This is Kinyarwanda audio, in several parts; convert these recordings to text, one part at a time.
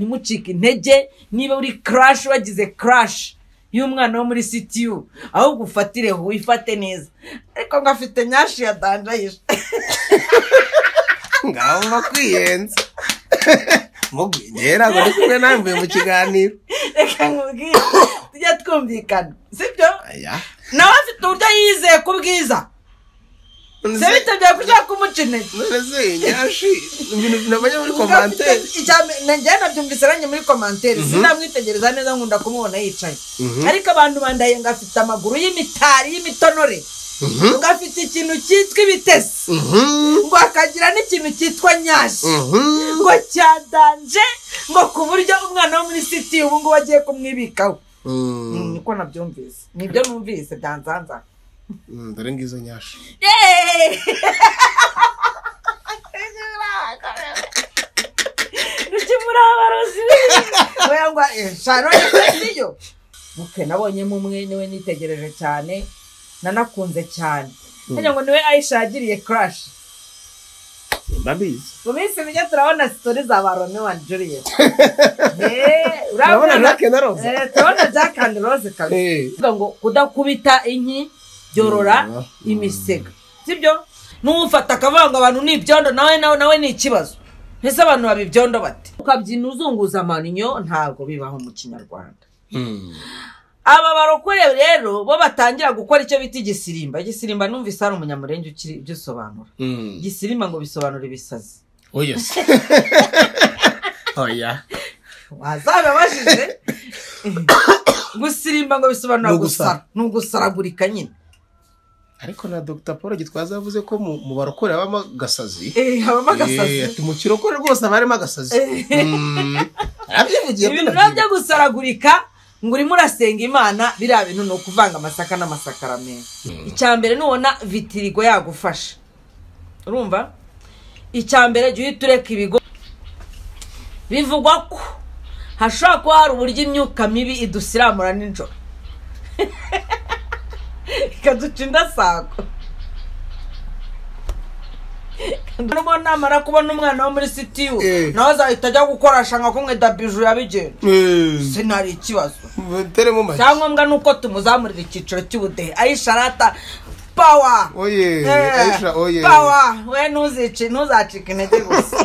ntimucike intege niba uri crash wagize crash y'umwana wo muri ctu ahubwo ufatireho wifate neza. Ariko ngo afite nyashi ya danjayisha ngaho mba kwiyenza. Mubwiye. Ntabwo ndi kumwe nawe mvuye mu kiganiro. Reka nkubwire. Tujya twumvikana. Sibyo? Nawe afite uburyo yizeye ku bwiza se biteguye kushaka kumuca intege none se nyashi ibintu nabonye muri komantere njyewe nabyumvise nanjye muri komantere sinamwitegereza neza nkunda kumubona yicaye ariko abantu bandaye ngo afite amaguru y'imitari y'imitonore ngo afite ikintu cyitwa ibitesi ngo akagira n'ikintu cyitwa nyashi. Ngo cyadanje ngo ku buryo umwana wo muri siti ubu ngubu agiye kumwibikaho Mm, niko nabyumvise ni byo numvise byanzanza dore ngizo nyashi rukimura abarozi oya ngo shano niyo buke nabonyemo umwe ni we nitegereje cyane nanakunze cyane kugira ngo ni we ayisha yagiriye crash mbabizi mu minsi mike turabona sitori za ba romeo and juliet urabona na rosa Eh, turabona jack and rose kabisa ngo kudakubita inki byorora Mm. imisega. Sibyo? N'ufata akavuga ngo abantu ni ibyondo nawe nawe nawe ni ikibazo mbese abantu baba ibyondo bate ukabyina uzunguza amaninyo ntabwo bibaho mu kinyarwanda. Mm. aba barokore rero bo batangira gukora icyo bita igisirimba igisirimba numvise hari umunyamurenge ukiri ugisobanura Mm. igisirimba ngo bisobanura ibisazi. Oya. Oya. Wazababajije? Gusirimba ngo bisobanura gusara. Ni ugusaragurika nyine. Ariko na dr. Paul gitwaza yavuze ko mu barokore habamo agasazi. Eh, habamo Eh, agasazi ati mu kirokore rwose haba harimo agasazi. Mm. ibintu biba byo gusaragurika ngo urimo urasenga imana biriya bintu ni ukuvanga amasaka n'amasakaramentu icya mbere nubona vitirigo yagufasha. Urumva? Icya mbere jya uhita ureka ibigo. Bivugwa ko hashobora kuba hari uburyo imyuka mibi idusiramura nijoro. ikaduca indasako nubwo namara kubona umwana wo muri sitiyu nawe azahita ajya gukoresha nka kumwe dabiju yabigenje sinari ikibazo icyangombwa ni uko tumuzamurira icyiciro cy'ubudehe ayisharata pawa pawa we ntuzice ntuzacike intege gusa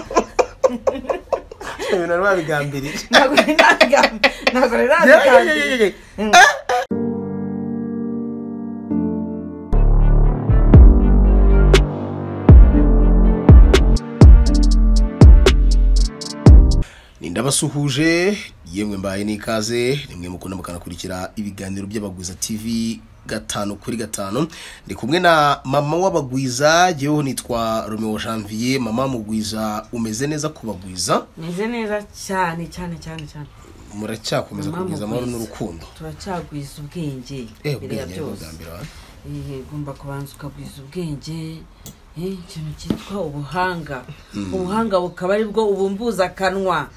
ibintu babigambiriye ntabwo nari nabigambi- ndabasuhuje yemwe mbaye n'ikaze nimwe mukunda mukanakurikira ibiganiro by'abagwiza tv gatanu kuri gatanu. Ndi kumwe na mama w'abagwiza jyeweho nitwa romeo janvier. Mama mugwiza umeze neza kubagwiza meze neza cyane cyane cyane cyane. Muracyakomeza kugwiza amahoro n'urukundo. turacyagwiza ubwenge. Eh mbere byose. ugomba kubanza ukagwiza ubwenge. Eh, ikintu cyitwa ubuhanga. Ubuhanga bukaba ari bwo ubumbuza akanwa.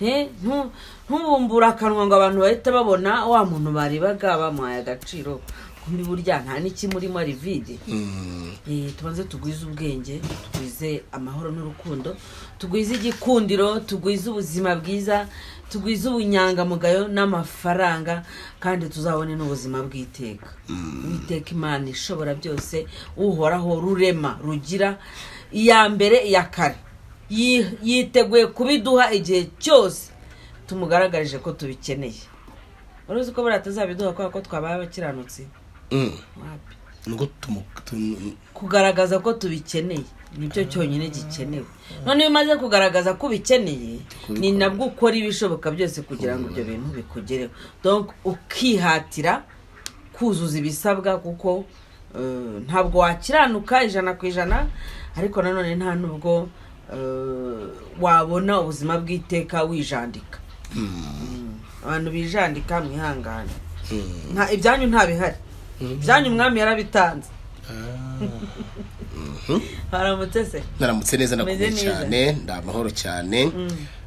Ntubumbure akanwa ngo abantu bahite babona wa muntu barebaga bamuhaye agaciro kumbi burya nta n'ikimurimo ari vide Mm, tubanze tugwize ubwenge tugwize amahoro n'urukundo tugwize igikundiro tugwize ubuzima bwiza tugwize ubunyangamugayo n'amafaranga kandi tuzabone n'ubuzima bw'iteka. Uwiteka imana ishobora byose uhoraho rurema rugira iya mbere iya kare. Yiteguye kubiduha igihe cyose. Tumugaragarije ko tubikeneye. Wari uzi ko buriya atazabiduha kubera ko twabaye abakiranutsi? Mm. Kugaragaza ko tubikeneye. Nicyo cyonyine gikenewe. None iyo umaze kugaragaza ko ubikeneye ni nabwo ukora ibishoboka byose kugira ngo ibyo bintu bikugereho. Ukihatira kuzuza ibisabwa kuko eh, ntabwo wakiranuka ijana ku ijana ariko nanone nta nubwo wabona ubuzima bw'iteka wijandika. Mm. abantu bijandika mwihangane Mm. nta ibyanyu ntabihari ibyanyu umwami yarabitanze. Haramutse se? Naramutse neza neza. cyane ndi amahoro cyane.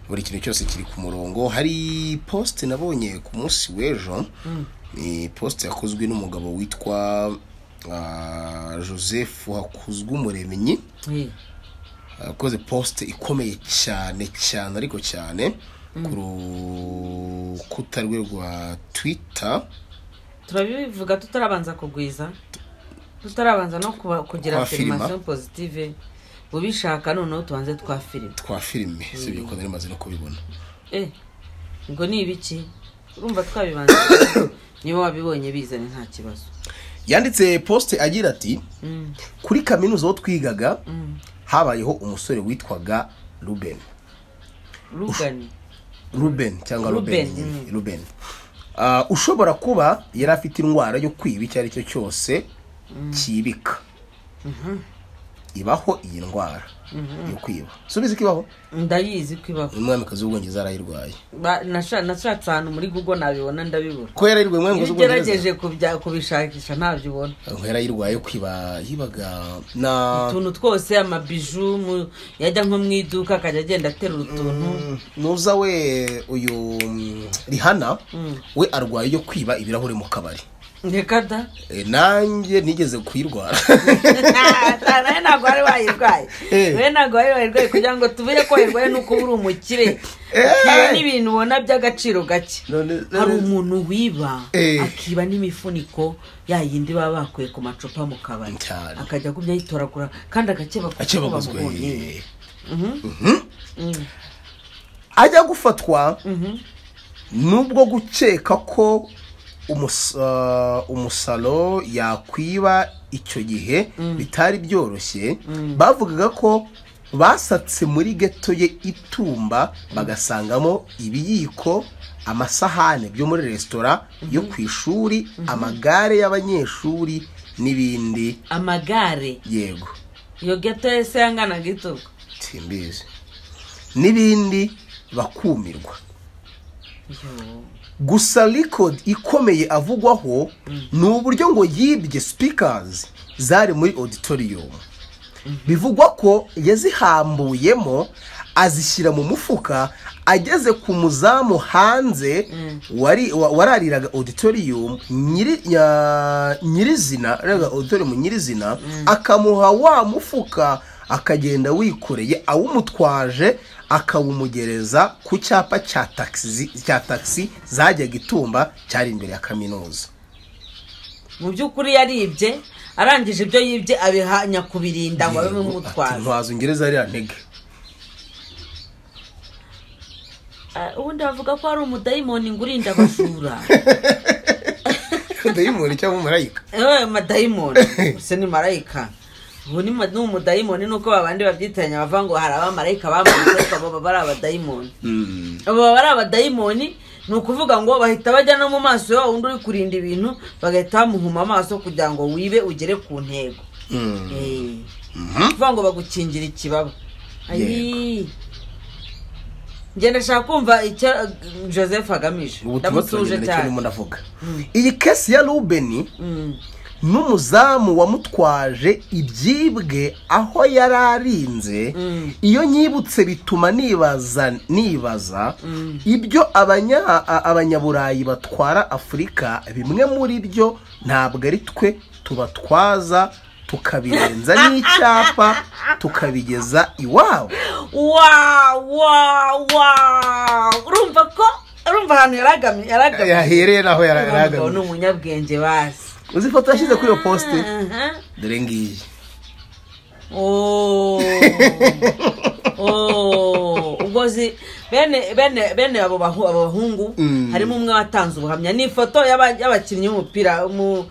Buri kintu cyose kiri ku murongo. Hari post nabonye ku munsi w'ejo. Ni post yakozwe n'umugabo witwa ah, joseph hakuzwe Eh, yakoze post ikomeye cyane cyane ariko cyane ku rukuta rwe rwa twitter. Turabivuga tutarabanza kugwiza tutarabanza no kugira afirmation positive. Ubishaka noneho tubanze twa filime twa filime si ibyo nari maze no kubibona. Eh ngo ni ibiki urumva twabibanza niba wabibonye bizane nta kibazo. Yanditse poste agira ati Mm, kuri kaminuza aho twigaga mm. Habayeho umusore witwaga ruben. Rugani ruben cyangwa Ruben, ruben mm. Ah, ushobora kuba yari afite indwara yo kwiba icyo ari cyo cyose cyibika ibaho iyi ndwara yo kwiba. Subiza ko ibaho ndayizi ko ibaho umwamikazi w'ubwongereza arayirwaye. Nashatse ahantu muri google nabibona ndabibura. Ko yarayirwaye iyo umwamikazi w'ubwongereza? Ugerageje kubya- kubishakisha ntabyo ubona yarayirwaye yo kwiba yibaga na utuntu twose amabiju yajya nko mu iduka akajya agenda aterura utuntu. Nuza we uyu mm, rihana we arwaye yo kwiba ibirahuri mu kabari. Reka da. Eh, nanjye nigeze kuyirwara. Nawe ntabwo wari wayirwaye. Eh. we ntabwo wari wayirwaye kugira ngo tumenye ko wayirwaye nuko uri umukire. Eh. ukiba n'ibintu ubona by'agaciro gake. Hari umuntu wiba Eh. akiba n'imifuniko ya yindi baba bakuye ku macupa mu kabari. Akajya agumya yitoragura kandi agakeba kuko bamubonye ajya gufatwa nubwo gukeka ko umus- ah, umusalo yakwiba icyo gihe bitari byoroshye. Bavugaga ko basatse muri geto ye itumba bagasangamo ibiyiko amasahane byo muri resitora yo ku ishuri amagare y'abanyeshuri n'ibindi. Amagare? Yego. Iyo geto yese yangana gito? Simbizi. N'ibindi bakumirwa. Gusa record ikomeye avugwaho ni uburyo ngo yibye speakers zari muri auditorium. Bivugwa ko yazihambuyemo azishyira mu mufuka ageze ku muzamu hanze wari wa- warariraga ya- nyirizina auditorium nyirizina akamuha wa mufuka akagenda wikoreye awumutwaje akawumugereza ku cyapa cya taxi cya taxi zajyaga itumba cyari imbere ya kaminuza. Mu by'ukuri yaribye arangije ibyo yibye abiha nyakubirinda ngo abe bimutwaza ntwaza ungereza ariya ntege. Ah, ubundi bavuga ko hari umudayimoni ngo urinda abajura. Dayimoni cyangwa umumarayika? Ewe madayimoni ese ni marayika. Ni umudayimoni nuko babandi babyitiranya bavuga ngo hari abamarayika bamanutse ariko abo baba ari abadayimoni abo baba ari abadayimoni ni ukuvuga ngo bahita bajya no mu maso ya wundi uri kurinda ibintu bagahita bamuhuma amaso kugira ngo wibe ugere ku ntego. Eh. kuvuga ngo bagukingira ikibaba. Ayi. Njye ndashaka kumva icyo eh, joseph agamije. Ubu tuba turagenda icyo cyane. ndavuga. Iyi kesi ya rubeni Mm. N'umuzamu wamutwaje ibyibwe aho yari arinze Mm. iyo nyibutse bituma nibaza nibaza ibyo abanya a- abanyaburayi batwara afurika bimwe muri byo ntabwo ari twe tubatwaza tukabirenza n'icyapa tukabigeza iwabo. Urumva ko urumva ahantu yahereye naho yari Urumva ngo ni umunyabwenge basi. Uzi ifoto yashyize kuri iyo posite dore ngiyi Oh. Oh. ubwo zi bene bene bene abo bahu- abo bahungu Mm. harimo umwe watanze ubuhamya ni ifoto y'aba- y'abakinnyi b'umupira mu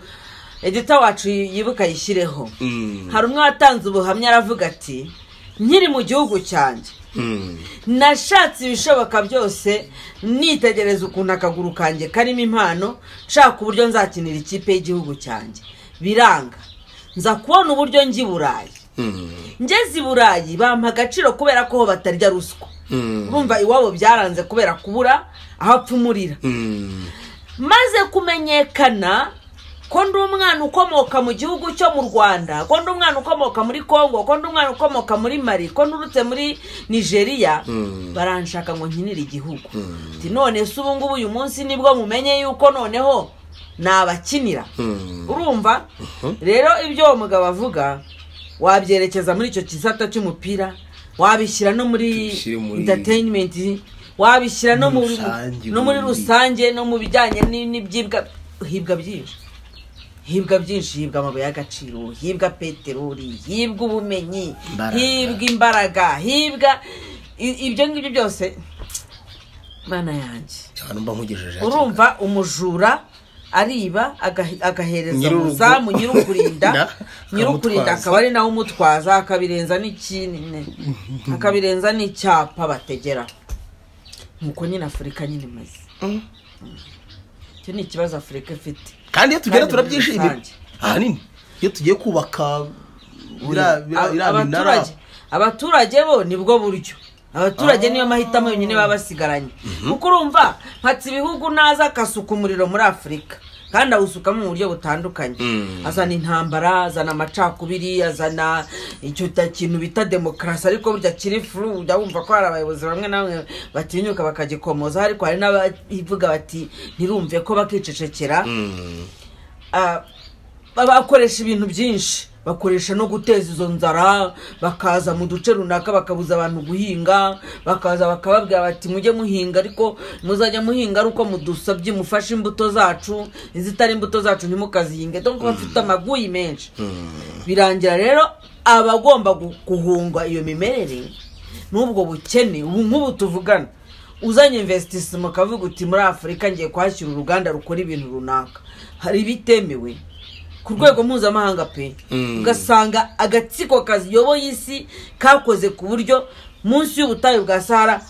edita wacu yibuka yishyireho Mm. hari umwe watanze ubuhamya aravuga ati nkiri mu gihugu cyanjye. Nashatse ibishoboka byose nitegereza ukuntu akaguru kanjye karimo impano nshaka uburyo nzakinira ikipe y'igihugu cyanjye biranga nza kubona uburyo njya i burayi Mm. ngeze i burayi bampa agaciro kubera ko batarya ruswa Mm. urumva iwabo byaranze kubera kubura aho apfumurira Mm. maze kumenyekana ko ndi umwana ukomoka mu gihugu cyo mu rwanda ko ndi umwana ukomoka muri congo ko ndi umwana ukomoka muri mari ko nturutse muri nigeria Mm. baranshaka ngo nkinire igihugu. Ati, none se ubu ngubu uyu munsi ni bwo mumenye yuko noneho nabakinira. Mm. urumva? Rero ibyo uwo mugabo avuga wabyerekeza muri icyo kisata cy'umupira wabishyira no muri entertainment wabishyira no muri rusange no mu bijyanye ni- n'ibyibwa hibwa byinshi. Hibwa byinshi hibwa amabuye y'agaciro hibwa peteroli hibwa ubumenyi hibwa imbaraga hibwa ibyo ngibyo byose. Mana yanjye. Urumva umujura ariba agahe- agahereza umuzamu nyir'ukurinda. Nyir'ukurinda akaba ari nawe umutwaza akabirenza n'ikine akabirenza n'icyapa bategera. Nuko nyine afurika nyine imaze Mm. icyo ni ikibazo afurika ifite. Kandi iyo muri turabyishimira ahanini iyo tugiye kubaka biriya- biriya biriya minara abaturage abaturage bo ni bwo buryo. Abaturage niyo mahitamo yonyine baba basigaranye. Kuko urumva mpatse ibihugu naza akasuka umuriro muri afurika kandi awusukamo mu buryo butandukanye Mm. azana intambara azana amacakubiri azana icyo kintu bita demokarasi ariko burya kiri furu ujya wumva ko hari abayobozi bamwe na bamwe batinyuka bakagikomozaho ariko hari n'abavuga bati ntirumve ko bakicecekera Mm. Ah, bakoresha ibintu byinshi bakoresha no guteza izo nzara bakaza mu duce runaka bakabuza abantu guhinga bakaza bakababwira bati mujye muhinga ariko muzajya muhinga ari uko mudusabye mufashe imbuto zacu izitari imbuto zacu ntimukazihinge. Dore ko bafite amaguyi menshi. Birangira rero abagomba gu- guhunga iyo mimerere n'ubwo bukene ubu nk'ubu tuvugana uzanye investisi mukavuga uti muri afurika ngiye kuhashyira uruganda rukora ibintu runaka. Hari ibitemewe. Ku rwego mpuzamahanga pe Mm. ugasanga agatsiko kayoboye isi kakoze ku buryo munsi y'ubutayu bwa sahara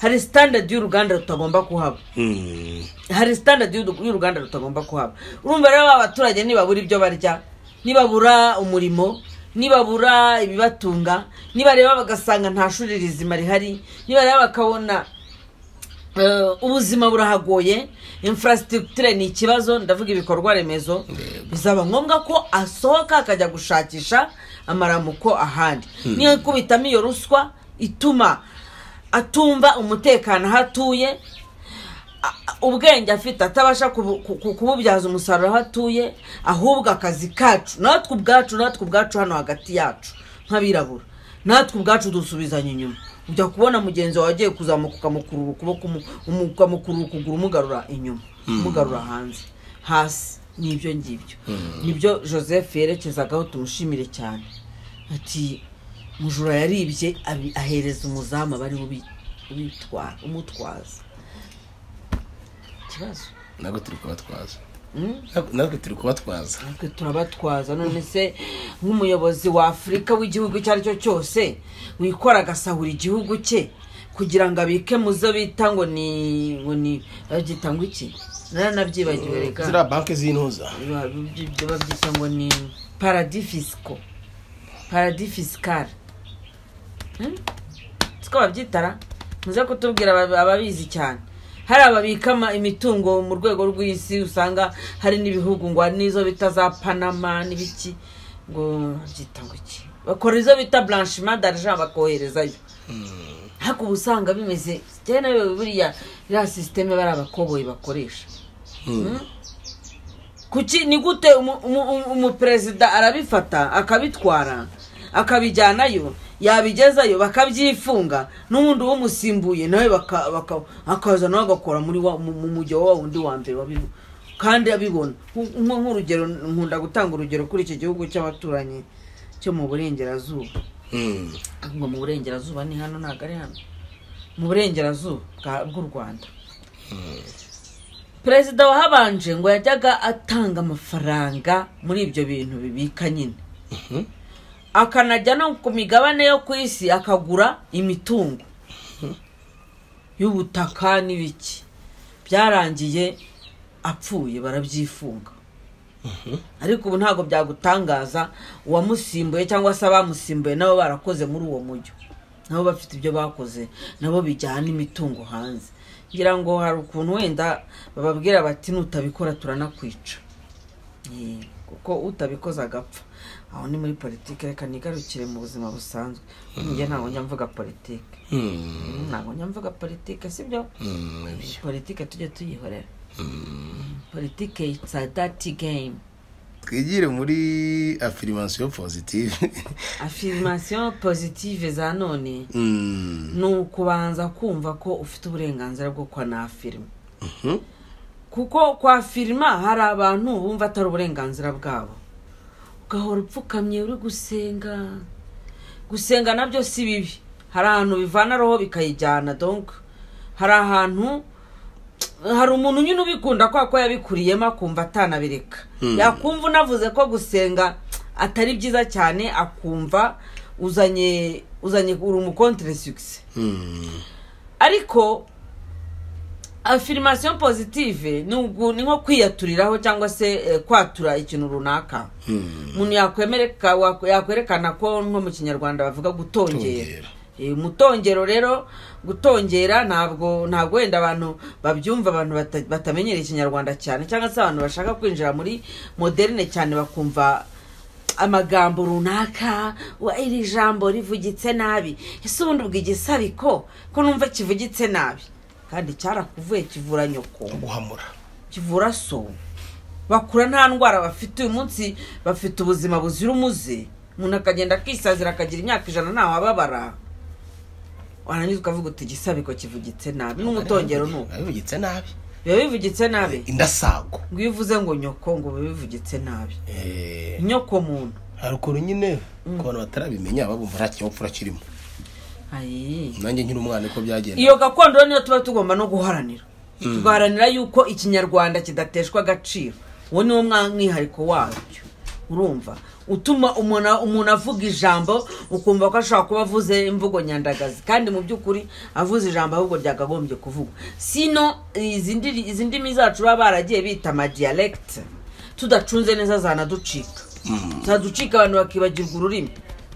hari standard y'uruganda rutagomba kuhaba Mm. hari standard y'uru- y'uruganda rutagomba kuhaba urumva rero abaturage nibabura ibyo barya nibabura umurimo nibabura ibibatunga nibareba bagasanga nta shuri rizima rihari nibareba bakabona ubuzima burahagoye. Infrastructure ni ikibazo. Ndavuga ibikorwa remezo. Bizaba ngombwa ko asohoka akajya gushakisha amaramuko ahandi. Niyo ikubitamo iyo ruswa ituma atumva umutekano aho atuye ubwenge afite atabasha kubu- ku- ku- kububyaza umusaruro aho atuye ahubwo akazi kacu. Natwe ubwacu natwe ubwacu hano hagati yacu. Nk'abirabura. Natwe ubwacu dusubizanya inyuma. Ujya kubona mugenzi wawe agiye kuzamuka ukamukurura ukuboko ukamukurura ukuguru umugarura inyuma umugarura hanze. Hasi. N'ibyo ngibyo. Nibyo joseph yerekezagaho tumushimire cyane. Ati mujura yaribye ahereza umuzamu aba ari we ubi- ubitwara umutwaza. Ikibazo? Ntabwo turi kubatwaza. Natwe turi kubatwaza. Natwe turabatwaza. None se nk'umuyobozi wa afurika w'igihugu icyo ari cyo cyose wikora agasahura igihugu cye kugira ngo abike mu zo bita ngo ni ngo ni babyita ngo iki? Naranabyibagiwe reka. Ziriya banki z'intuza. Ba- babyi- babyita ngo ni paradis fiscal. Hmm? siko babyitara? Muze kutubwira aba- ababizi cyane. Hari ababika ama- imitungo mu rwego rw'isi usanga hari n'ibihugu ngo hari n'izo bita za panama n'ibiki ngo babyita ngo iki bakora izo bita blanchiment d'argent bakoherezayo ariko uba usanga bimeze cyane nawe buriya iriya sisiteme bari abakoboyi bakoresha kuki ni gute umu- umu- umu- umuperezida arabifata akabitwara akabijyanayo yabigezayo bakabyifunga. N'ubundi umusimbuye nawe akaza nawe agakora mu mu mujyi wa wundi wa mbere kandi abibona. Nk- nk- nk'urugero nkunda gutanga urugero kuri iki gihugu cy'abaturanyi cyo mu burengerazuba. Mm. ngo mu burengerazuba ni hano ntabwo ari hano. Mu burengerazuba bw'u rwanda. Perezida wahabanje ngo yajyaga atanga amafaranga muri ibyo bintu bibika nyine. Akanajya no ku migabane yo ku isi akagura imitungo. Y'ubutaka n'ibiki. Byarangiye apfuye barabyifunga. Ariko ubu ntabwo byagutangaza uwamusimbuye cyangwa se abamusimbuye nabo barakoze muri uwo mujyo. Nabo bafite ibyo bakoze nabo bijyana imitungo hanze. Ngira ngo hari ukuntu wenda bababwira bati nutabikora turanakwica. Kuko utabikoze agapfa. Aho ni muri politiki reka nigarukire mu buzima busanzwe. Njye ntabwo njya mvuga politiki Mm. ntabwo njya mvuga politiki sibyo? Mm. politiki tujye tuyihorera. Politiki it's a dirty game. Twigire muri afirimasiyo positive. Afirmation positive za none? Ni ukubanza kumva ko ufite uburenganzira bwo kwanafirima mhm. kuko kwa firima hari abantu bumva atari uburenganzira bwabo. Ugahora upfukamye uri gusenga. Gusenga na byo si bibi. Hari ahantu bivana roho bikayijyana donc. Hari ahantu hari umuntu nyine ubikunda kubera ko yabikuriyemo akumva atanabireka. Yakumva unavuze ko gusenga atari byiza cyane akumva uzanye uzanye uri umukontere sugise Mm, ariko afirmation positive ni nko kwiyaturiraho cyangwa se eh, kwatura ikintu runaka mm. umuntu yakwerekana ko nko mu kinyarwanda bavuga gutongera. Eh, umutongero rero gutongera ntabwo ntabwo wenda abantu babyumva abantu bata- batamenyereye ikinyarwanda cyane cyangwa se abantu bashaka kwinjira muri moderne cyane bakumva amagambo runaka wa iri jambo rivugitse nabi ese ubundi ubwo igisabiko ko numva kivugitse nabi kandi cyarakuvuye kivura nyoko. Guhamura kivura so. Bakura nta ndwara bafite uyu munsi bafite ubuzima buzira umuze. Umuntu akagenda akisazira akagira imyaka ijana ntawababara warangiza ukavuga uti igisabiko kivugitse nabi. N'umutongero ni uko? Abivugitse nabi. Biba bivugitse nabi? Indasago. Ngo iyo uvuze ngo nyoko ngo biba bivugitse nabi. Eh, nyoko muntu. Hari ukuntu nyine ku bantu batarabimenya babumva nta kinyabupfura kirimo. Nanjye nkiri umwana niko byagenda iyo gakondo niyo tuba tugomba no guharanira. Tugaharanira yuko ikinyarwanda kidateshwa agaciro. Uwo niwo mwihariko wacyo. Urumva? Utuma umuntu avuga ijambo ukumva ko ashobora kuba avuze imvugo nyandagazi. Kandi mu by'ukuri avuze ijambo ahubwo ryakagombye kuvugwa. Sino izi ndimi zacu baba baragiye bita amadiyalekiti tudacunze neza zanaducika zaducika abantu bakibagirwa ururimi.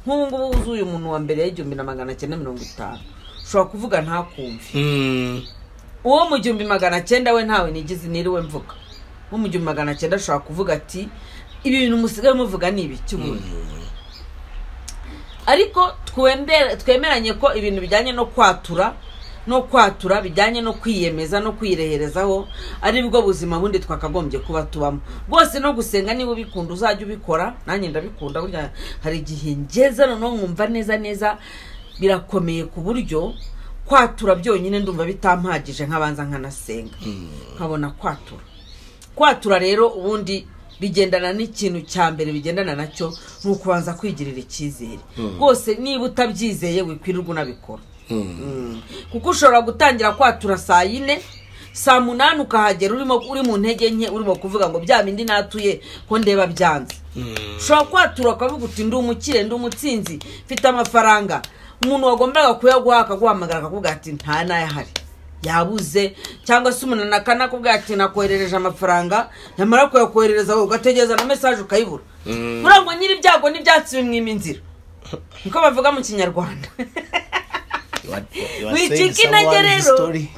Nk'ubu ngubu wuzuye umuntu wa mbere y'igihumbi na magana cyenda mirongo itanu. Ushobora kuvuga ntakumve. Mm, uwo mu gihumbi magana cyenda we ntawe nigize niriwe mvuga. Uwo mu gihumbi magana cyenda ashobora kuvuga ati ibi bintu musigaye muvuga ni ibiki ubundi ariko twendere- twemeranye ko ibintu bijyanye no kwatura no kwatura bijyanye no kwiyemeza no kwireherezaho ari bwo buzima bundi twakagombye kuba tubamo. Rwose no gusenga niba ubikunda uzajya ubikora nanjye ndabikunda burya hari igihe ngeze noneho nkumva neza neza birakomeye ku buryo kwatura byonyine ndumva bitampagije nkabanza nkanasenga. Nkabona kwatura. Kwatura rero ubundi bigendana n'ikintu cya mbere bigendana na cyo ni ukubanza kwigirira icyizere. Rwose niba utabyizeye wikwirirwa unabikora. Kuko ushobora gutangira kwatura saa yine saa munani ukahagera urimo uri mu ntege nke urimo kuvuga ngo bya bindi natuye ko ndeba byanze. Ushobora kwatura ukavuga uti ndi umukire ndi umutsinzi mfite amafaranga. Umuntu wagombaga kuyaguha akaguhamagara akavuga ati nta n'ayahari yabuze. Cyangwa se umuntu akanakubwira ati nakoherereje amafaranga. Yamara kuyakoherereza wowe ugategereza na mesaje ukayibura. Buriya ngo nyiri ibyago n'ibyatsi bimwima inzira. Niko bavuga mu kinyarwanda you are- you are Wicika saying intege someone is rero. story.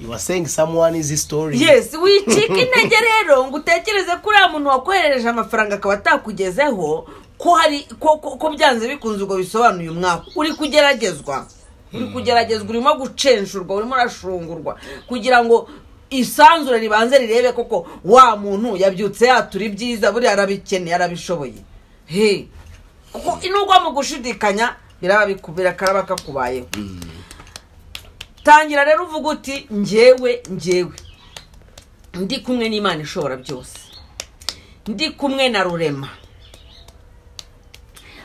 You are saying someone is story. yes wicika intege rero ngo utekereze ko uriya muntu wakoherereje amafaranga akaba atakugezeho ko hari ko, byanze bikunze ubwo bisobanuye umwaka uri kugeragezwa. Uri kugeragezwa urimo gucenshurwa urimo urashungurwa. Kugira ngo isanzure ribanze rirebe koko wa muntu yabyutse yatura ibyiza buriya arabikeneye arabishoboye. He inugwa mu gushidikanya biraba biku- birakaraba kakubayeho. Tangira rero uvuga uti njyewe njyewe ndi kumwe n'imana ishobora byose. Ndi kumwe na rurema.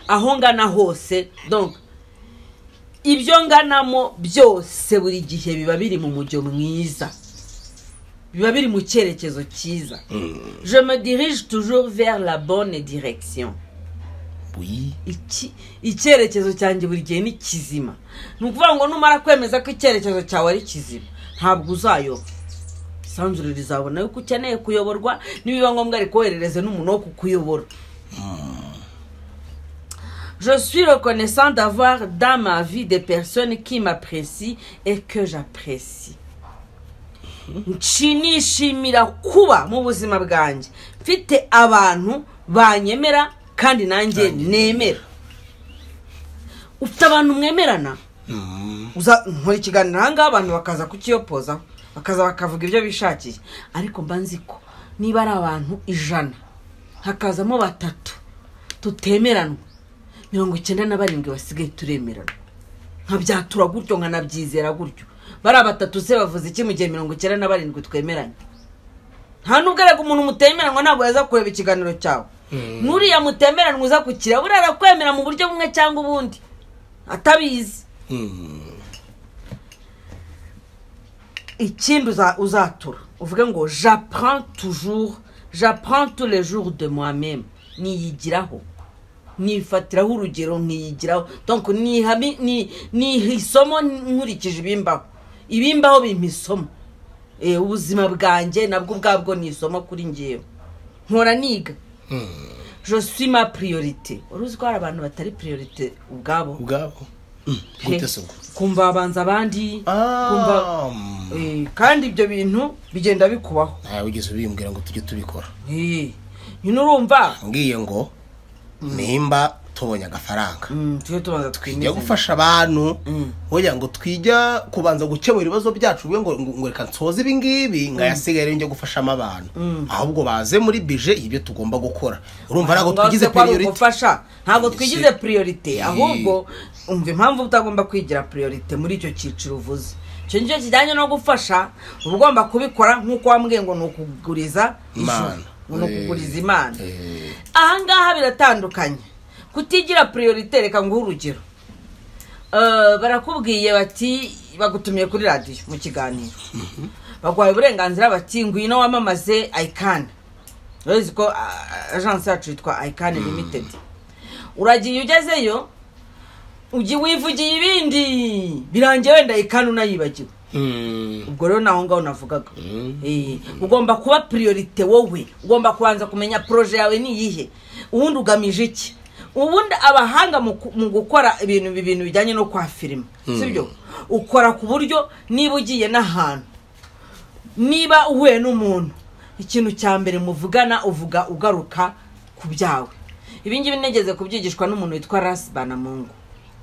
Aho ngana hose donc ibyo nganamo byose buri gihe biba biri mu mujyo mwiza. Biba biri mu cyerekezo cyiza. Je me dirige toujours vers la bonne direction. Icyerekezo cyanjye buri gihe ni kizima. Ni ukuvuga ngo numara kwemeza ko icyerekezo cyawe ari kizima ntabwo uzayoba. Isanzure rizabona yuko ukeneye kuyoborwa nibiba ngombwa rikoherereze n'umuntu wo kukuyobora. Je suis reconnaissant d'avoir dans ma vie des personnes qui m'apprécient et que j'apprécie. Nshimishimira kuba mu buzima bwanjye. Mfite abantu banyemera kandi nanjye nemera. Ufite abantu mwemerana? Mm. uza nkora ikiganiro. Ahangaha abantu bakaza kukiyopozaho bakaza bakavuga ibyo bishakiye. Ariko mba nzi ko niba ari abantu ijana hakazamo batatu tutemeranwa mirongo icyenda na barindwi basigaye turemerana. Nkabyatura gutyo nkanabyizera gutyo. Bariya batatu se bavuze iki mu gihe mirongo icyenda na barindwi twemeranye? Nta nubwo arega umuntu mutemeranwa ntabwo yaza kureba ikiganiro cyawe. N'uriya mutemeranwa uza kukira buriya arakwemera mu buryo bumwe cyangwa ubundi. Atabizi. Mm. ikindi uza- uzatura. Uvuge ngo j'apprends tous les jours de moi-même. Niyigiraho. Nifatiraho urugero nkiyigiraho niha ni- isomo nkurikije ibimbaho. Ibimbaho bimpa isomo Eh, ubuzima bwanjye nabwo ubwabwo ni isomo kuri ngewe nkora niga. Je suis ma priorité. Wari uzi ko hari abantu batari priorité ubwabo. Ubwabo? Mm. ubwo kumva babanza abandi kumva Ah. Eh, kandi ibyo bintu bigenda bikubaho. Ntawe wigeze ubimbwira ngo tujye tubikora. Nyine urumva? Mbwiye ngo nimba tubonye agafaranga. Mm, tujya gufasha abantu Mm. wogira ngo twijya kubanza gukemura ibibazo byacu ngo ngo reka nsoze ibi ngibi ngo ayasigaye rero njye gufashamo abantu. Ahubwo baze muri bije ibyo tugomba gukora. Urumva ntabwo twigize ugufasha ntabwo twigize priorite Eh. ahubwo umva impamvu utagomba kwigira priorite muri icyo cyiciro uvuze. Icyo ngicyo kijyanye no gufasha. Uba ugomba kubikora nk'uko wambwiye ngo ni ukuguriza ijuru. Ni ukuguriza imana. Eh, ahangaha biratandukanye. Kutigira priorite reka nguhe urugero. Eh, barakubwiye bati bagutumiye kuri radiyo mu kiganiro. Baguhaye uburenganzira bati ngwino wamamaze ayikani urabizi ko ah, ajansi yacu yitwa ayikani limitedi uragiye ugezeyo ugi wivugiye ibindi? Birangiye wenda ayikani unayibagiwe. Mm, ubwo rero naho ngaho navugaga. Mm. Eh, ugomba kuba priorite wowe. Ugomba kubanza kumenya poroje yawe ni iyihe. Ubundi ugamije iki? Ubundi abahanga mu gukora ibintu ibintu bijyanye no kwa filime sibyo? Ukora ku buryo niba ugiye n'ahantu niba uhuye n'umuntu ikintu cya mbere muvugana uvuga ugaruka ku byawe. Ibi ngibi nigeze kubyigishwa n'umuntu witwa rasi banamungu.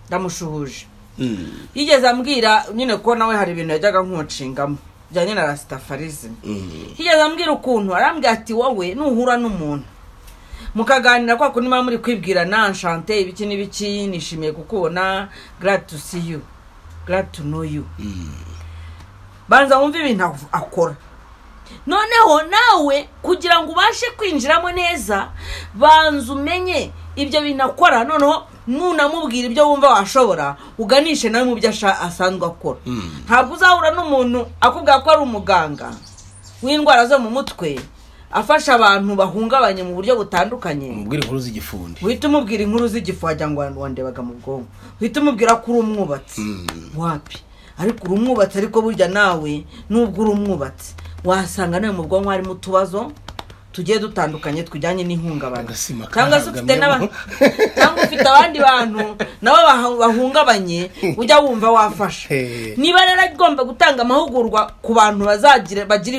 Ndamushuhuje Mm, yigeze ambwira nyine ko nawe hari ibintu yajyaga nkuncingamo bijyanye na rasitafarizmu mm, yigeze ambwira ukuntu arambwira ati wowe nuhura n'umuntu. Mukaganira kwa kundi muba muri kwibwirana nshante ibiki n'ibiki nishimiye kukubona. Glad to see you. Glad to know you. Banza wumve ibintu akora. Noneho nawe kugira ngo ubashe kwinjiramo neza banza umenye ibyo bintu akora. Noneho nunamubwira ibyo wumva washobora uganishe nawe mu byo asanzwe akora. Mm. ntabwo uzahura n'umuntu akubwira ko ari umuganga w'indwara zo mu mutwe afasha abantu bahungabanye mu buryo butandukanye. Umubwire inkuru z'igifundi. Uhita umubwira inkuru z'igifu wagira ngo wandebaga mu bwonko. Uhita umubwira ko uri umwubatsi. Mm. wapi? Ariko uri umwubatsi ariko burya nawe nubwo uri umwubatsi wasanga nawe mu bwonko harimo utubazo? Tugiye dutandukanye tujyanye n'ihungabana. Cyangwa se ufite cyangwa ufite abandi bantu nabo bahungabanye ujya wumva wafasha. Niba rero agomba gutanga amahugurwa ku bantu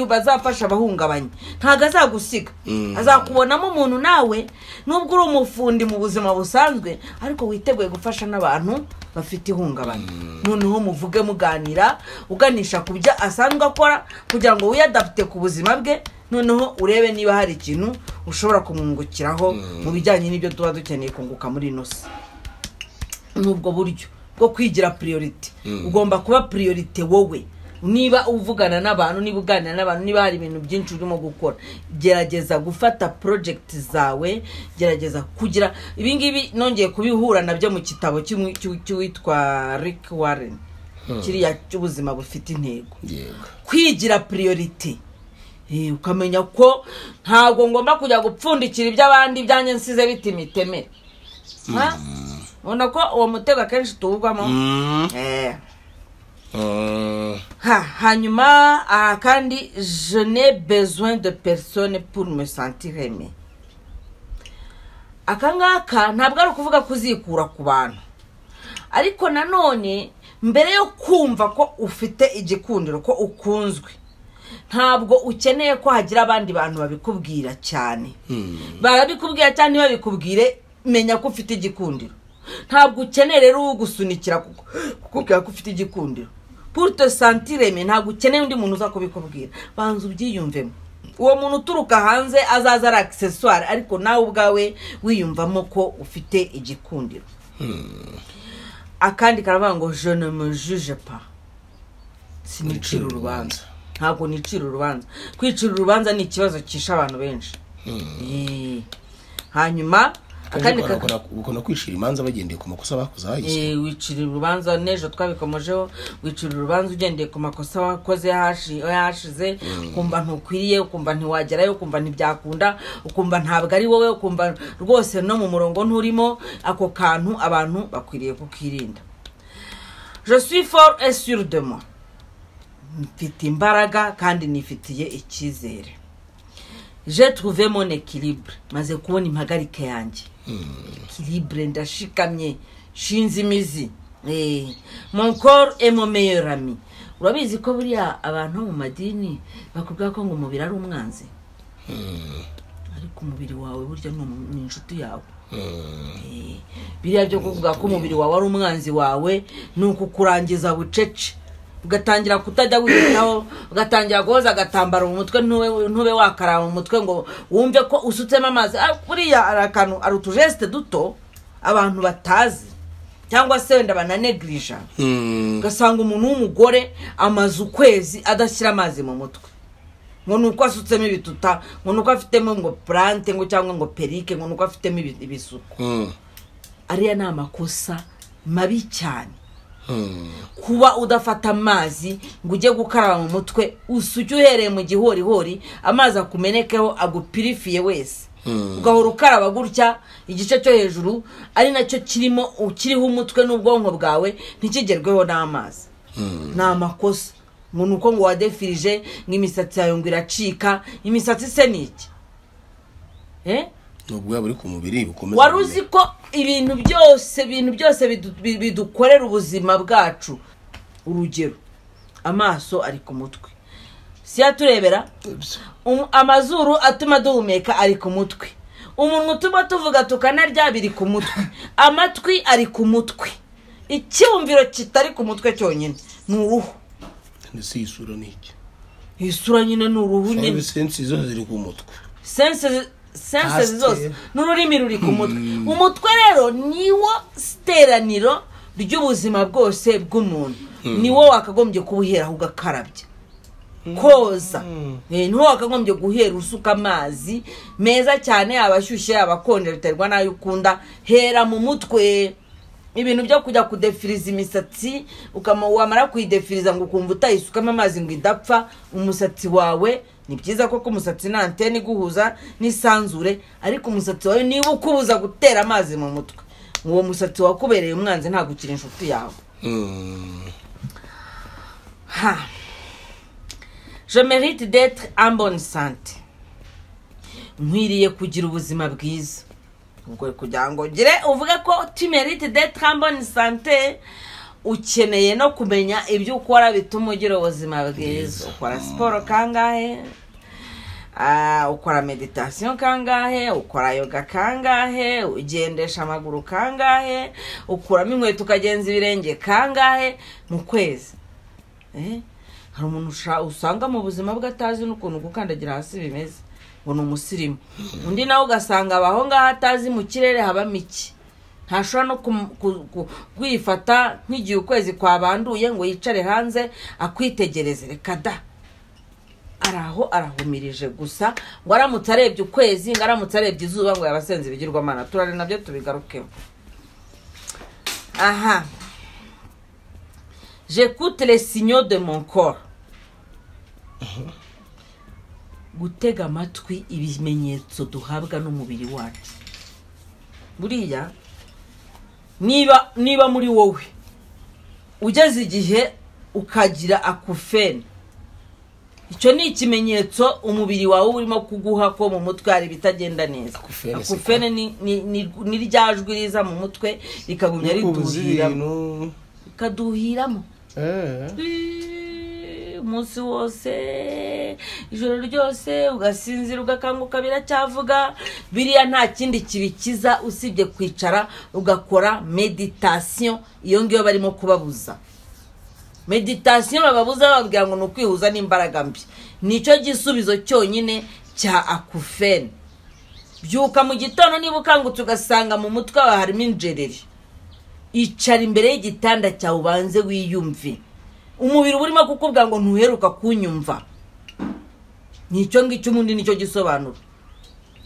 bazafasha abahungabanye ntabwo azagusiga Mm. azakubonamo umuntu nawe nubwo uri umufundi mu buzima busanzwe ariko witeguye gufasha n'abantu bafite ihungabana. Noneho muvuge muganira uganisha ku byo asanzwe akora kugira ngo wiyadapte ku buzima bwe noneho urebe niba hari ikintu ushobora kumwungukiraho mu bijyanye n'ibyo tuba dukeneye kunguka muri ino si. N'ubwo buryo bwo kwigira priority. Ugomba kuba priority wowe. Niba uvugana n'abantu niba uganira n'abantu niba hari ibintu byinshi urimo gukora gerageza gufata project zawe gerageza kugira ibingibi nongeye kubihura na byo mu gitabo cy'uwitwa rick warren. Kiriya cy'ubuzima bufite intego. Kwigira priority. Eh, ukamenya ko ntabwo ngomba kujya gupfundikira iby'abandi byanjye nsize biti imitemere Ha? ubona ko uwo mutego akenshi tuwugwamo. Mm, Eh. mm, ha hanyuma aha kandi je n'ai besoin de personne pour me sentir aimé. Aka ngaka ntabwo ari ukuvuga ko uzikura ku bantu. Ariko nanone mbere yo kumva ko ufite igikundiro ko ukunzwe ntabwo ukeneye ko hagira abandi bantu babikubwira cyane. Mm. barabikubwira cyane ntibabikubwire menya ko ufite igikundiro. Ntabwo ukeneye rero ugusunikira kukubwira ko ufite igikundiro. Pour te sentir aimé ntabwo ukeneye undi muntu uza kubikubwira. Banza ubyiyumvemo. Uwo muntu uturuka hanze azaza ari akiseswari ariko nawe ubwawe wiyumvamo ko ufite igikundiro. Akandi karavuga ngo je ne me juge pas. Sinicira urubanza. Ntabwo nicira urubanza. Kwicira urubanza ni ikibazo cyishe abantu benshi. Eh. hanyuma ukunda kwishira imanza bagendeye ku makosa bakoze ahahise. Wicira urubanza n'ejo twabikomojeho wicira urubanza ugendeye ku makosa wakoze hashi- yashize ukumva ntukwiriye ukumva ntiwagerayo ukumva ntibyakunda ukumva ntabwo ari wowe ukumva rwose no mu murongo nturimo ako kantu abantu bakwiriye kukirinda. Je suis fort et sûr de moi. Mfite imbaraga kandi nifitiye icyizere. Je trouvé mon équilibre. Maze kubona impagarike yanjye. Équilibre ndashikamye shinze imizi. Eh, mon corps est mon meilleur ami. Urabizi ko buriya abantu bo mu madini bakubwira ko ngo umubiri ari umwanzi? Ariko umubiri wawe burya ni inshuti yawe. Eh, biriya byo kuvuga ko umubiri wawe ari umwanzi wawe ni ukukurangiza bucece. Ugatangira kutajya wiyitaho ugatangira guhoza agatambaro mu mutwe ntube wakaraba mu mutwe ngo wumve ko usutsemo amazi. Ah, buriya hari akantu hari utujesite duto abantu batazi cyangwa se wenda bananegirija ugasanga umuntu w'umugore amaze ukwezi adashyira amazi mu mutwe. Ngo ni uko asutsemo ibituta ngo ni uko afitemo ngo purante ngo cyangwa ngo perike ngo ni uko afitemo ibi- ibisuko. Ariya ni amakosa mabi cyane. Kuba udafata amazi ngo ujye gukaraba mu mutwe usuke uhereye mu gihorihori amazi akumenekeho agupirifiye wese. Ugahora ukaraba gutya igice cyo hejuru ari na cyo kirimo kiriho umutwe n'ubwonko bwawe ntikigerweho n'amazi. Ni amakosa. Ngo ni uko ngo wadefirije ngo imisatsi yawe ngo iracika imisatsi se ni iki? Eh? Ubwoya buri ku mubiri bukomeza wari uzi ko ibintu byose ibintu byose bidu- bi- bidukorera ubuzima bwacu. Urugero amaso ari ku mutwe. Si yaturebera Um- amazuru atuma duhumeka ari ku mutwe. Umunwa utuma tuvuga tukanarya biri ku mutwe. Amatwi ari ku mutwe. Icyumviro kitari ku mutwe cyonyine. Ni uruhu. Ndetse iyi sura ni iki? Isura nyine ni uruhu nyine. Ibisensi zose ziri ku mutwe. Sense sense Hasi. zose n'ururimi ruri ku mutwe. Umutwe rero niwo siteraniro ry'ubuzima bwose bw'umuntu. Niwo wakagombye kuba uheraho ugakarabya. Koza. Eh, ni ho wakagombye guhera usuka amazi meza cyane yaba ashyushye yaba akonje biterwa n'ayo ukunda. Hera mu mutwe. Ibintu byo kujya kudefiriza imisatsi ukama wamara kuyidefiriza ngo ukumva utayisukamo amazi ngo idapfa umusatsi wawe ni byiza koko umusatsi ni antene iguhuza n'isanzure ariko umusatsi wawe niba ukubuza gutera amazi mu mutwe. Uwo musatsi wakubereye umwanzi ntabwo ukiri inshuti yawe. Ha. Je mérite d'être en bonne santé. Nkwiriye kugira ubuzima bwiza. Ubwo kugira ngo ugire uvuge ko tu mérite d'être en bonne santé. Ukeneye no kumenya ibyo ukora bituma ugira ubuzima bwiza. Ukora siporo kangahe? Ah, ukora meditasiyo kangahe? Ukora yoga kangahe? Ugendesha amaguru kangahe? Ukuramo inkweto ukagenza ibirenge kangahe? Mu kwezi. Eh, hari umuntu usanga mu buzima bwe atazi n'ukuntu gukandagira hasi bimeze. Ngo ni umusirimu. Undi nawe ugasanga abaho ngaho atazi mu kirere habamo iki ntashobora no kwifata nk'igihe ukwezi kwabanduye ngo yicare hanze akwitegereze. Reka da. Ari aho arahumirije gusa ngo aramutse arebye ukwezi ngo aramutse arebye izuba ngo yabasenze ibigirwamana. Turare na byo tubigarukeho aha. J'écoute les signaux de mon corps. Gutega amatwi ibimenyetso duhabwa n'umubiri wacu. Buriya niba niba muri wowe ugeze igihe ukagira akufene icyo ni ikimenyetso umubiri wawe urimo kuguha ko mu mutwe hari ibitagenda neza. Akufene ni- rya jwi riza mu mutwe rikagumya riduhiramo. rikaduhiramo. Iiii, umunsi wose ijoro ryose ugasinzira ugakanguka biracyavuga biriya nta kindi kibikiza usibye kwicara ugakora meditasiyo iyo ngiyo barimo kubabuza. Meditasiyo bababuza bababwira ngo ni ukwihuza n'imbaraga mbi. Nicyo gisubizo cyonyine cya akufeni byuka mu gitondo niba ukangutse ugasanga mu mutwe wawe harimo injereri. Icara imbere y'igitanda cyawe ubanze wiyumve. Umubiri uba urimo kukubwira ngo ntuheruka kunyumva. Nicyo ngicyo ubundi ni cyo gisobanuro.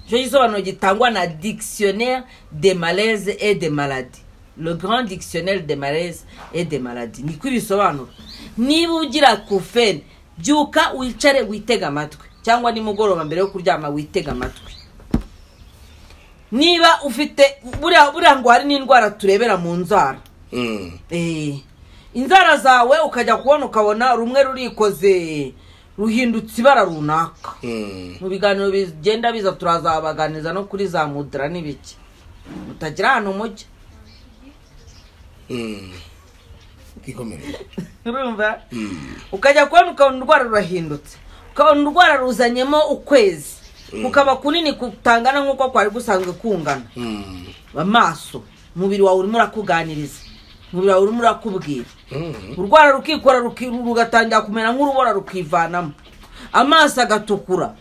Icyo gisobanuro gitangwa na dictionnaire de malaise et de maladie. Le grand dictionnaire de malaise et de maladie. Niko ibisobanuro. Niba ugira kufeni byuka wicare witega amatwi cyangwa nimugoroba mbere yo kuryama witega amatwi. Niba ufite buriya buriya ngo hari n'indwara turebera mu nzara. Mm. Eh, inzara zawe ukajya kubona ukabona rumwe rurikoze ruhindutse ibara runaka. Mm. mu biganiro bigenda biza turazabaganiza no kuri za mudra n'ibiki. Mutagira ahantu mujya. Mm. Ikomere. urumva? Mm. ukajya kubona ukabona urwara rurahindutse. Ukabona urwara ruzanyemo ukwezi. Kukaba kunini kutangana nk'uko kwari gusanzwe kungana. Amaso. Umubiri wawe urimo urakuganiriza. Urimo urakubwira Mm. urwara rukikora ruki- rugatangira kumera nk'urubora rukivanamo amaso agatukura.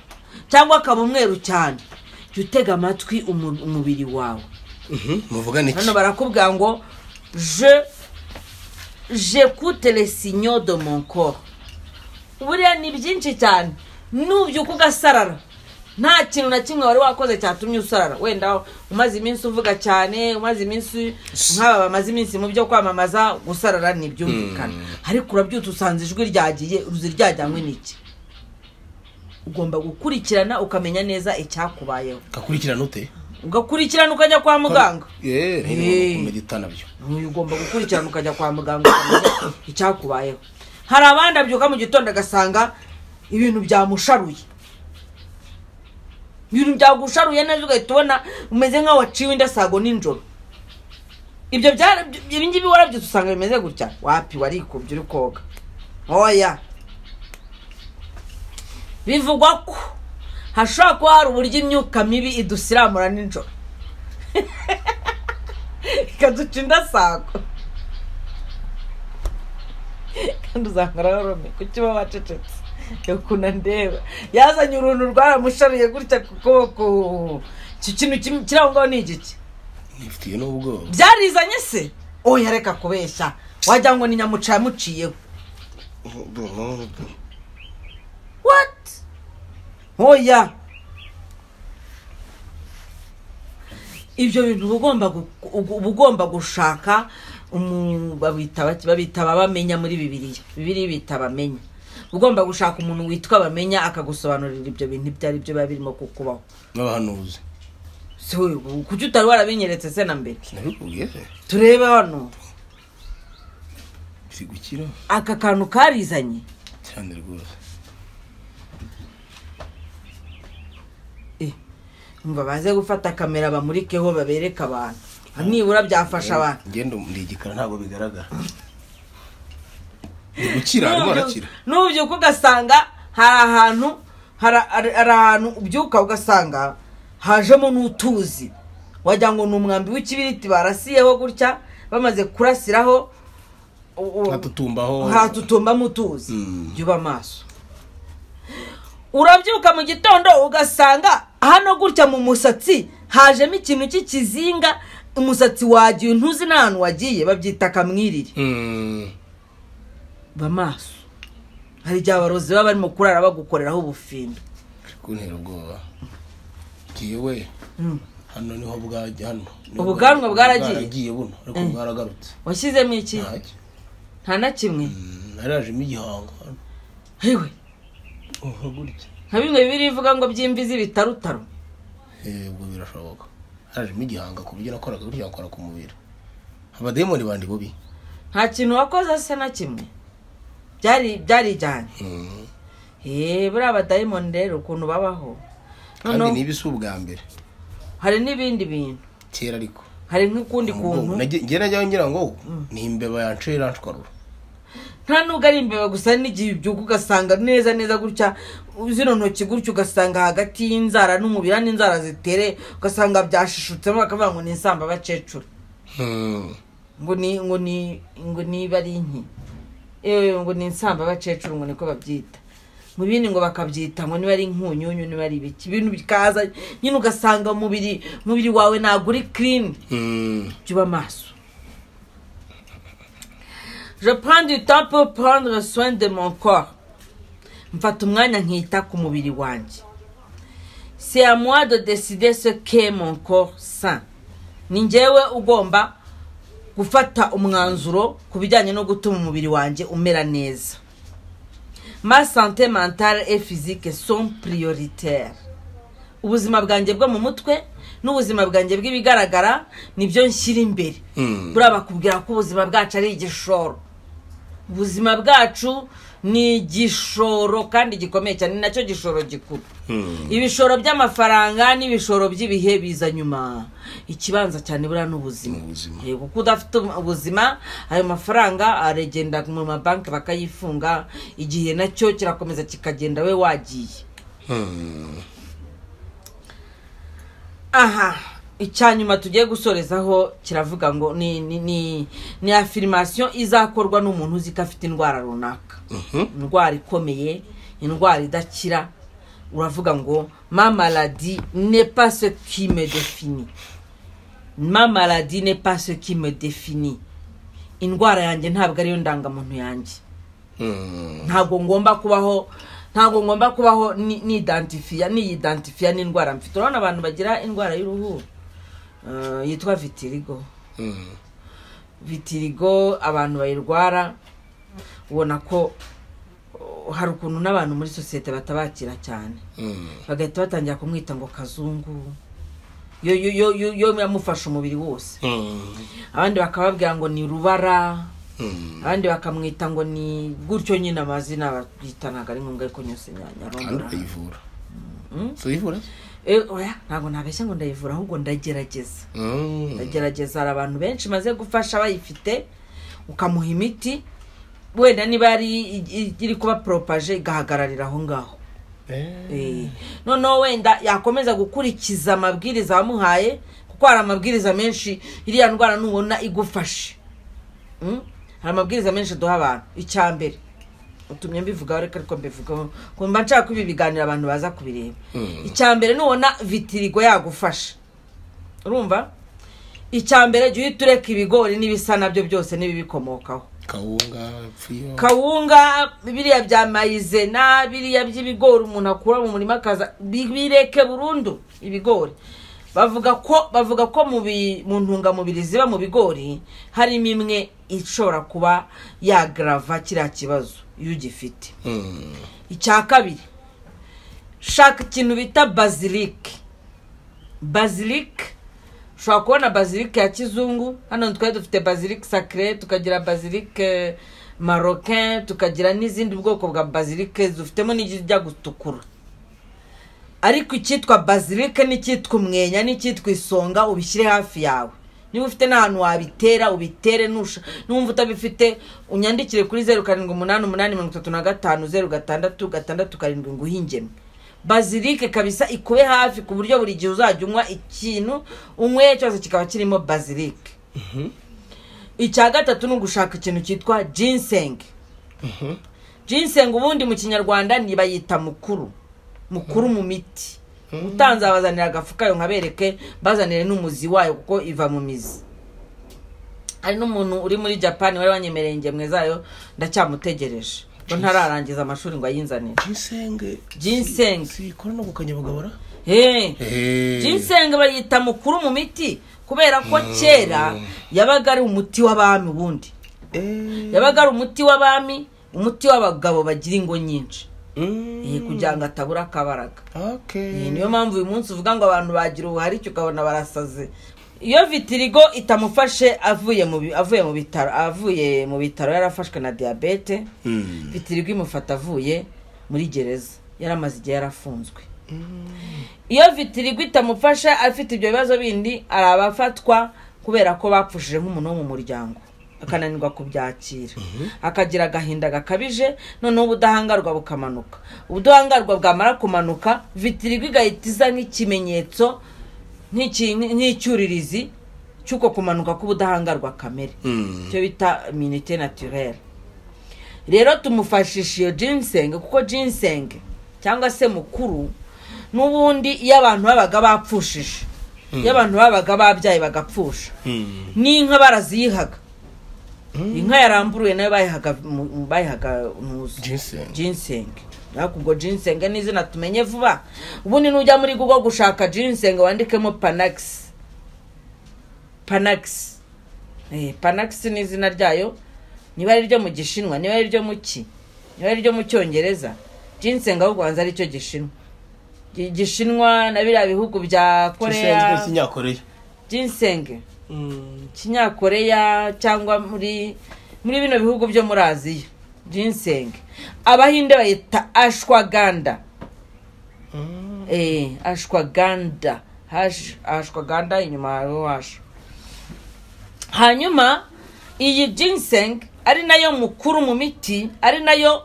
Cyangwa akaba umweru cyane. Jya utega amatwi umu- umubiri wawe. Mhm. muvuga niki hano barakubwira ngo je j'écoute les signaux de mon corps. Buriya ni byinshi cyane. Nubyuka ugasarara. Nta kintu na kimwe wari wakoze cyatumye usarara wenda umaze iminsi uvuga cyane umaze iminsi nk'aba bamaze iminsi mu byo kwamamaza gusarara ntibyumvikana ariko urabyutse usanze ijwi ryagiye uzi ryajyanywe n'iki? Ugomba gukurikirana ukamenya neza icyakubayeho. Kakurikirana ute? Ugakurikirana ukajya kwa muganga. Eh, Uyu ugomba gukurikirana ukajya kwa muganga ukamenya icyakubayeho. Hari abandi abyuka mu gitondo agasanga ibintu byamusharuye. Ibintu byagusharuye neza ugahita ubona umeze nk'aho waciwe indasago nijoro ibyo ngibi warabyutse usanga bimeze gutya? Wapi warikubye uri koga. Oya. Bivugwa ko hashobora kuba hari uburyo imyuka mibi idusiramura nijoro ikaduca indasago kandi uzanga rarome kuki uba wacecetse? yakuna ndeba. Yazanye uruntu rwaramusharuye gutya ku kuboko iki kintu kiri aho ngaho ni igiki nifitiye n'ubwoba byarizanye se? Oya reka kubeshya. Wagira ngo ni nyamuca yamuciyeho what? Oya. Ibyo bintu uba ugomba gushaka babita babita abamenya muri bibiliya. Bibiliya bita abamenya. uba ugomba gushaka umuntu witwa abamenya akagusobanurira ibyo bintu ibyo ari byo biba birimo kukubaho. N'abahanuzi. Si kuki utari warabinyeretse se na mbere? Turebe hano. Aka kantu karizanye. Cyane rwose. Eh, umva baze gufata kamera bamurikeho babereke abantu. Nibura byafasha abantu. ngendo ndi igikara ntabwo bigaragara. Gukira arimo arakira nubyuka ugasanga hari ahantu hari ahantu ubyuka ugasanga hajemo n'utuzi. Wagira ngo ni umwambi w'ikibiriti barasiyeho gutya bamaze kurasiraho hatutumbamo utuzi. Mm. jya uba maso urabyuka mu gitondo ugasanga hano gutya mu musatsi hajemo ikintu cy'ikizinga umusatsi wagiye ntuzi n'ahantu wagiye babyita akamwirire Mm. ba maso. Hari igihe abarozi baba barimo kurara bagukoreraho ubufindo. Kuntera ubwoba. Ngiwe Mm. hano ni ho bwajya hano Ubwanwa bwa- bwaragiye? buno. Ariko bwaragarutse washyizemo iki? Nta na kimwe? Mm, narajemo igihanga hano hewe nka bimwe bibiri bivuga ngo by'imvi z'ibitarutaro Eh, ubwo birashoboka. Harajemo igihanga ku buryo nakoraga gutya nkakora ku mubiri abadayimoni bandi bubi. Nta kintu wakoze se na kimwe? Byarijyanye Mm. eee buriya abadayimoni rero ukuntu babaho. Kandi niba si ubwa mbere. Hari n'ibindi bintu. Kera ariko. Hari nk'ukundi kuntu? njye najyaho ngira ngo ni imbeba yanciye iranshwarura nta nubwo ari imbeba gusa n'igihe ubyuka ugasanga neza neza gutya. Zino ntoki gutya ugasanga hagati y'inzara n'umubiri n'inzara zitere ugasanga byashishutsemo bakavuga ngo ni insamba abakecuru Mm. ngo ni ngo ni ngo niba ari inki ewe ngo ni insamba abakecuru ngo niko babyita. Mu bindi ngo bakabyita ngo niba ari nkunyunyu niba ari ibiki. Ibintu bikaza nyine ugasanga umubiri umubiri wawe ntabwo uri kirini Mm. jya uba maso. Je prends du temps pour prendre soin de mon corps. Mfata umwanya nkita ku mubiri wanjye. C'est à moi de décider ce qu'est mon corps sain. Ni njyewe ugomba gufata umwanzuro ku bijyanye no gutuma umubiri wanjye umera neza. Ma santé mentale et physique sont prioritaires. Ubuzima bwanjye bwo mu mutwe n'ubuzima bwanjye bw'ibigaragara ni byo nshyira imbere. Buriya bakubwira ko ubuzima bwacu ari igishoro. Ubuzima bwacu ni igishoro kandi gikomeye cyane ni na cyo gishoro gikuru Mm. ibishoro by'amafaranga n'ibishoro by'ibihe biza nyuma ikibanza cyane buriya ni ubuzima. Eh, kuko udafite ubuzima ayo mafaranga aragenda mu mabanki bakayifunga igihe na cyo kirakomeza kikagenda we wagiye Mm. aha icyanyuma tugiye gusorezaho kiravuga ngo ni ni ni ni afirmation izakorwa n'umuntu uzi ko afite indwara runaka. Mhm. indwara ikomeye indwara idakira uravuga ngo ma maladie n'est pas ce qui me définit. Ma maladie n'est pas ce qui me définit. Indwara yanjye ntabwo ariyo ndangamuntu yanjye. Mm. ntabwo ngomba kubaho ntabwo ngomba kubaho niyidantifiya n'indwara mfite. Urabona abantu bagira indwara y'uruhu? Yitwa vitirigo Mm. vitirigo abantu bayirwara ubona ko oh, hari ukuntu n'abantu muri sosiyete batabakira cyane. Mm. bagahita batangira kumwita ngo kazungu. Yo yamufashe umubiri wose. Mm. abandi bakababwira ngo ni rubara. Abandi bakamwita ngo ni gutyo nyine amazina babyita ntabwo ari ngombwa ariko nyose kandi nyarondora ukayivura Mm. tuyivura Eh, oya ntabwo nabeshya ngo ndayivura ahubwo ndagerageza Mm. ndagerageza hari abantu benshi maze gufasha bayifite ukamuha imiti wenda niba yari iri kuba poropaje igahagararira aho ngaho Eh. Eh, noneho wenda yakomeza gukurikiza amabwiriza wamuhaye kuko hari amabwiriza menshi iriya ndwara nubona igufashe Mm? hari amabwiriza menshi duha abantu icya mbere utumye mbivugaho reka ariko mbivugaho ngo mba nshaka ibi biganiro abantu baza kubireba. Mm. icya mbere nubona vitirigo yagufasha. Urumva? Icya mbere jya uhita ureka ibigori n'ibisa na byo byose n'ibibikomokaho. Kawunga kawunga biriya bya mayizena biriya by'ibigori umuntu akura mu murima akaza bi- bireke burundu ibigori. Bavuga ko bavuga ko mu ntungamubiri ziba mu bigori harimo imwe ishobora kuba yagarava kiriya kibazo. Iyo ugifite Mm. icya kabiri shaka ikintu bita bazilike bazilike ushobora kubona bazilike ya kizungu. Hano twari dufite bazilike sakire tukagira bazilike marocain tukagira n'izindi bwoko bwa bazilike dufitemo n'ijya gutukura. Ariko icyitwa bazilike n'icyitwa umwenya n'icyitwa isonga ubishyire hafi yawe. Niba ufite n'ahantu wabitera ubitere numva utabifite unyandikire kuri zeru karindwi umunani umunani mirongo itatu na gatanu zeru gatandatu gatandatu karindwi ngo uhingemwe bazilike kabisa ikube hafi ku buryo buri gihe uzajya unywa ikintu unyweye cyose kikaba kirimo bazilike. Icya gatatu ni ugushaka ikintu cyitwa ginseng. Ginseng ubundi mu kinyarwanda ni bayita mukuru. Mukuru mu miti. Utanze abazanira agafu kayo nkabereke bazanire n'umuzi wayo kuko iva mu mizi hari n'umuntu uri muri japan wari wanyemereye ingemwe zayo ndacyamutegereje ko ntararangiza amashuri ngo ayinzanire ginseng Ginseng. si ikora no ku kanyabugabura Hey. Eh. ginseng bayita mukuru mu miti kubera ko kera yabaga ari umuti w'abami ubundi Eh. yabaga ari umuti w'abami umuti w'abagabo bagira ingo nyinshi kugira ngo atabura akabaraga. Okay. Niyo mpamvu uyu munsi uvuga ngo abantu bagira ubuharike ukabona barasaze. Iyo vitirigo itamufashe avuye mu avuye mu bitaro avuye mu bitaro yarafashwe na diyabete Mm. vitirigo imufata avuye muri gereza. Yaramaze igihe yarafunzwe. Iyo vitirigo itamufasha afite ibyo bibazo bindi hari abafatwa kubera ko bapfushije nk'umuntu wo mu muryango. Akananirwa kubyakira. Akagira agahinda gakabije noneho ubudahangarwa bukamanuka. Ubudahangarwa bwamara kumanuka vitirigo igahita iza nk'ikimenyetso nk'iki- nk'icyuririzi cy'uko kumanuka k'ubudahangarwa kamere. Mm. icyo bita minite naturere rero tumufashisha iyo ginseng kuko ginseng cyangwa se mukuru n'ubundi iyo abantu babaga bapfushije iyo abantu babaga babyaye bagapfusha n'inka baraziyihaga. Inka yaramburuye na yo bayihaga ginseng. ariko ubwo ginseng ni izina tumenye vuba ubundi nujya muri google gushaka ginseng wandikemo panax. Panax. Eh, panax ni izina ryayo. Niba ari ryo mu gishinwa niba ari ryo mu ki? Niba ari ryo mu cyongereza? Ginseng ahubwo hanze ari cyo gishinwa. Gi- gishinwa na biriya bihugu bya koreya ginseng. Kinyakoreya cyangwa muri muri bino bihugu byo muri aziya. Ginseng. Abahinde bayita ashwaganda eh ashwaganda ashwaganda inyuma hariho hasha hanyuma iyi ginseng ari na yo mukuru mu miti ari na yo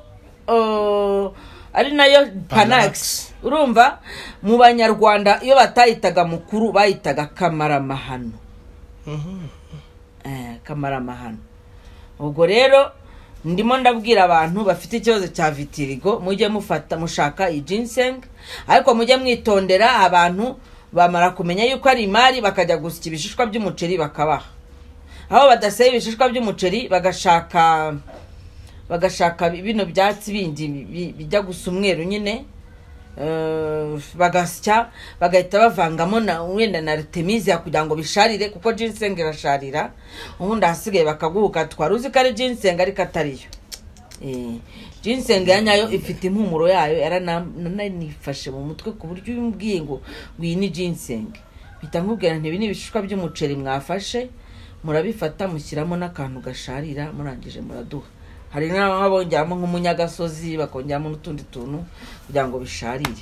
uh, ari na yo panax. Urumva? Mu banyarwanda iyo batayitaga mukuru bayitaga kamaramahano kamaramahano ubwo rero ndimo ndabwira abantu bafite ikibazo cya vitirigo mujye mufata mushaka iyi ginseng. Ariko mujye mwitondera abantu bamara kumenya yuko ari imari bakajya gusya ibishishwa by'umuceri bakabaha. Aho badasaba ibishishwa by'umuceri bagashaka bagashaka bino byatsi bindi bi- bijya gusa umweru nyine. Eh, bagasya bagahita bavangamo na wenda na artemisia kugira ngo bisharire kuko ginseng irasharira ubundi ahasigaye bakaguhuka twari uzi ko ari ginseng ariko atariyo Eh, ginseng ya nyayo ifite impumuro yayo yarananifashe mu mutwe ku buryo iyo umbwiye ngo ni ginseng mpita nkubwira nti ibi ni ibishishwa by'umuceri mwafashe murabifata mushyiramo n'akantu gasharira murangije muraduha. Hari n'abongeramo nk'umunyagasozi bakongeramo n'utundi tuntu kugira ngo bisharire.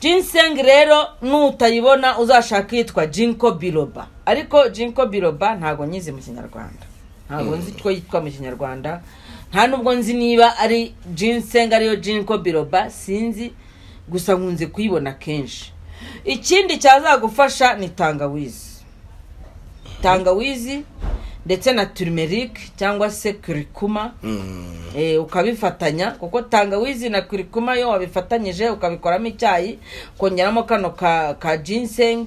Ginseng rero nutayibona uzashaka iyitwa jinko biloba. Ariko jinko biloba ntabwo nyizi mu kinyarwanda. Ntabwo nzi ko yitwa mu kinyarwanda. Nta nubwo nzi niba ari ginseng ariyo jinko biloba sinzi. Gusa nkunze kuyibona kenshi. Ikindi cyazagufasha ni tangawizi. Tangawizi ndetse na turmeric cyangwa se kurikuma eh, ukabifatanya kuko tangawizi na kurikuma iyo wabifatanyije ukabikoramo icyayi ukongeramo kano ka, ka ginseng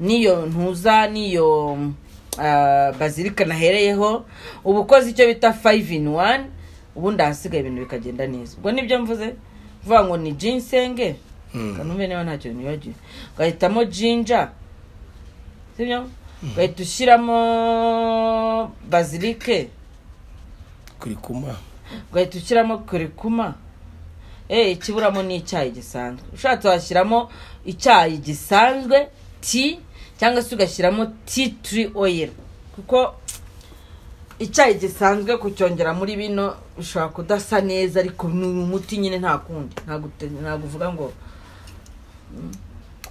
n'iyo ntuza n'iyo uh, bazilika nahereyeho. Uba ukoze icyo bita 5 in 1 ubundi ahasigaye ibintu bikagenda neza. Ubwo ni byo mvuze? Kuvuga ngo ni ginseng. Kanumve niba ntacyo nibagiwe. Ugahitamo jinja sibyo? Ugahita ushyiramo bazilike kuri kuma ugahita ushyiramo kurikuma. Eh ikiburamo ni icyayi gisanzwe. Ushatse washyiramo icyayi gisanzwe ti cyangwa se ugashyiramo tea tree oil. Kuko icyayi gisanzwe kucyongera muri bino bishobora kudasa neza ariko ni umuti nyine nta kundi. Ntabwo uvuga ngo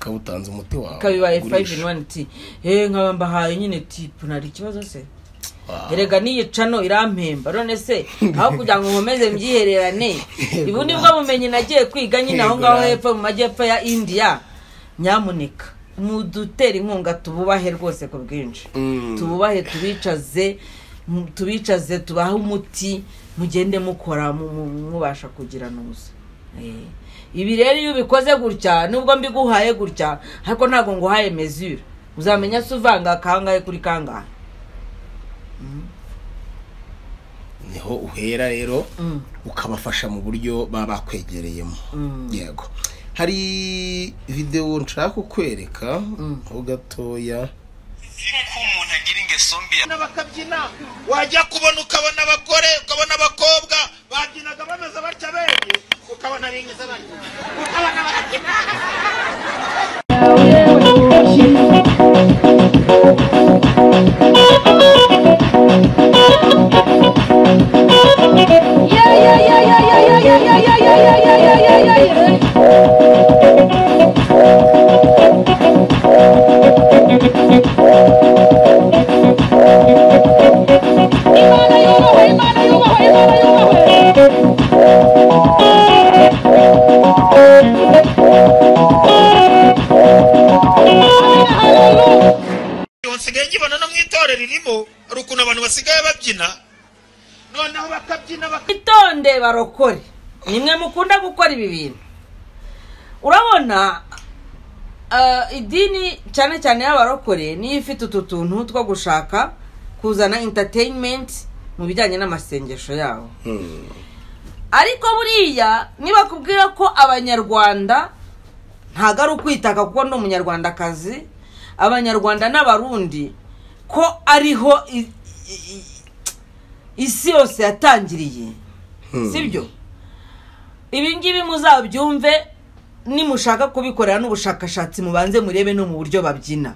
ukaba utanze umuti wawe kabibaye 5 in ugurisha. 1 ti eh nkaba mbahaye nyine tipu nari ikibazo se? Erega n'iyi cano irampemba none se? Aho kugira ngo nkomeze mbyihererane ibu ni bwo bumenyi nagiye kwiga nyine aho ngaho hepfo mu majyepfo ya indiya nyamuneka mudutera inkunga tububahe rwose ku bwinshi. Mm. tububahe tubicaze tubicaze tubahe umuti mugende mukora mu- mu- mubasha kugira nuza Eh, ibi rero iyo ubikoze gutya nubwo mbiguhaye gutya ariko ntabwo nguhaye mesure. Uzamenya se uvanga kangahe kuri kangahe? Niho uhera rero Mm. ukabafasha mu buryo baba bakwegereyemo. Mm. yego. Hari videwo nshaka kukwereka ho gatoya. Ko umuntu agira ingeso mbi bakabyina wajya kubona ukabona abagore ukabona abakobwa babyinaga bameze batya benge ukabona binyuze batya ukabona barabyina nsigaye nkibona no mu itorero ririmo hari ukuntu abantu basigaye babyina noneho bakabyina bak- itonde barokore. Nimwe mukunda gukora ibi bintu. Urabona idini cyane cyane y'abarokore niyo ifite utu tuntu two gushaka kuzana entertainment mu bijyanye n'amasengesho yabo. Ariko buriya nibakubwira ko abanyarwanda ntabwo ari ukwitaka kuko ni umunyarwandakazi abanyarwanda n'abarundi ko ariho isi yose yatangiriye. Sibyo? Ibi ngibi muzabyumve nimushaka kubikorera n'ubushakashatsi mubanze murebe no mu buryo babyina.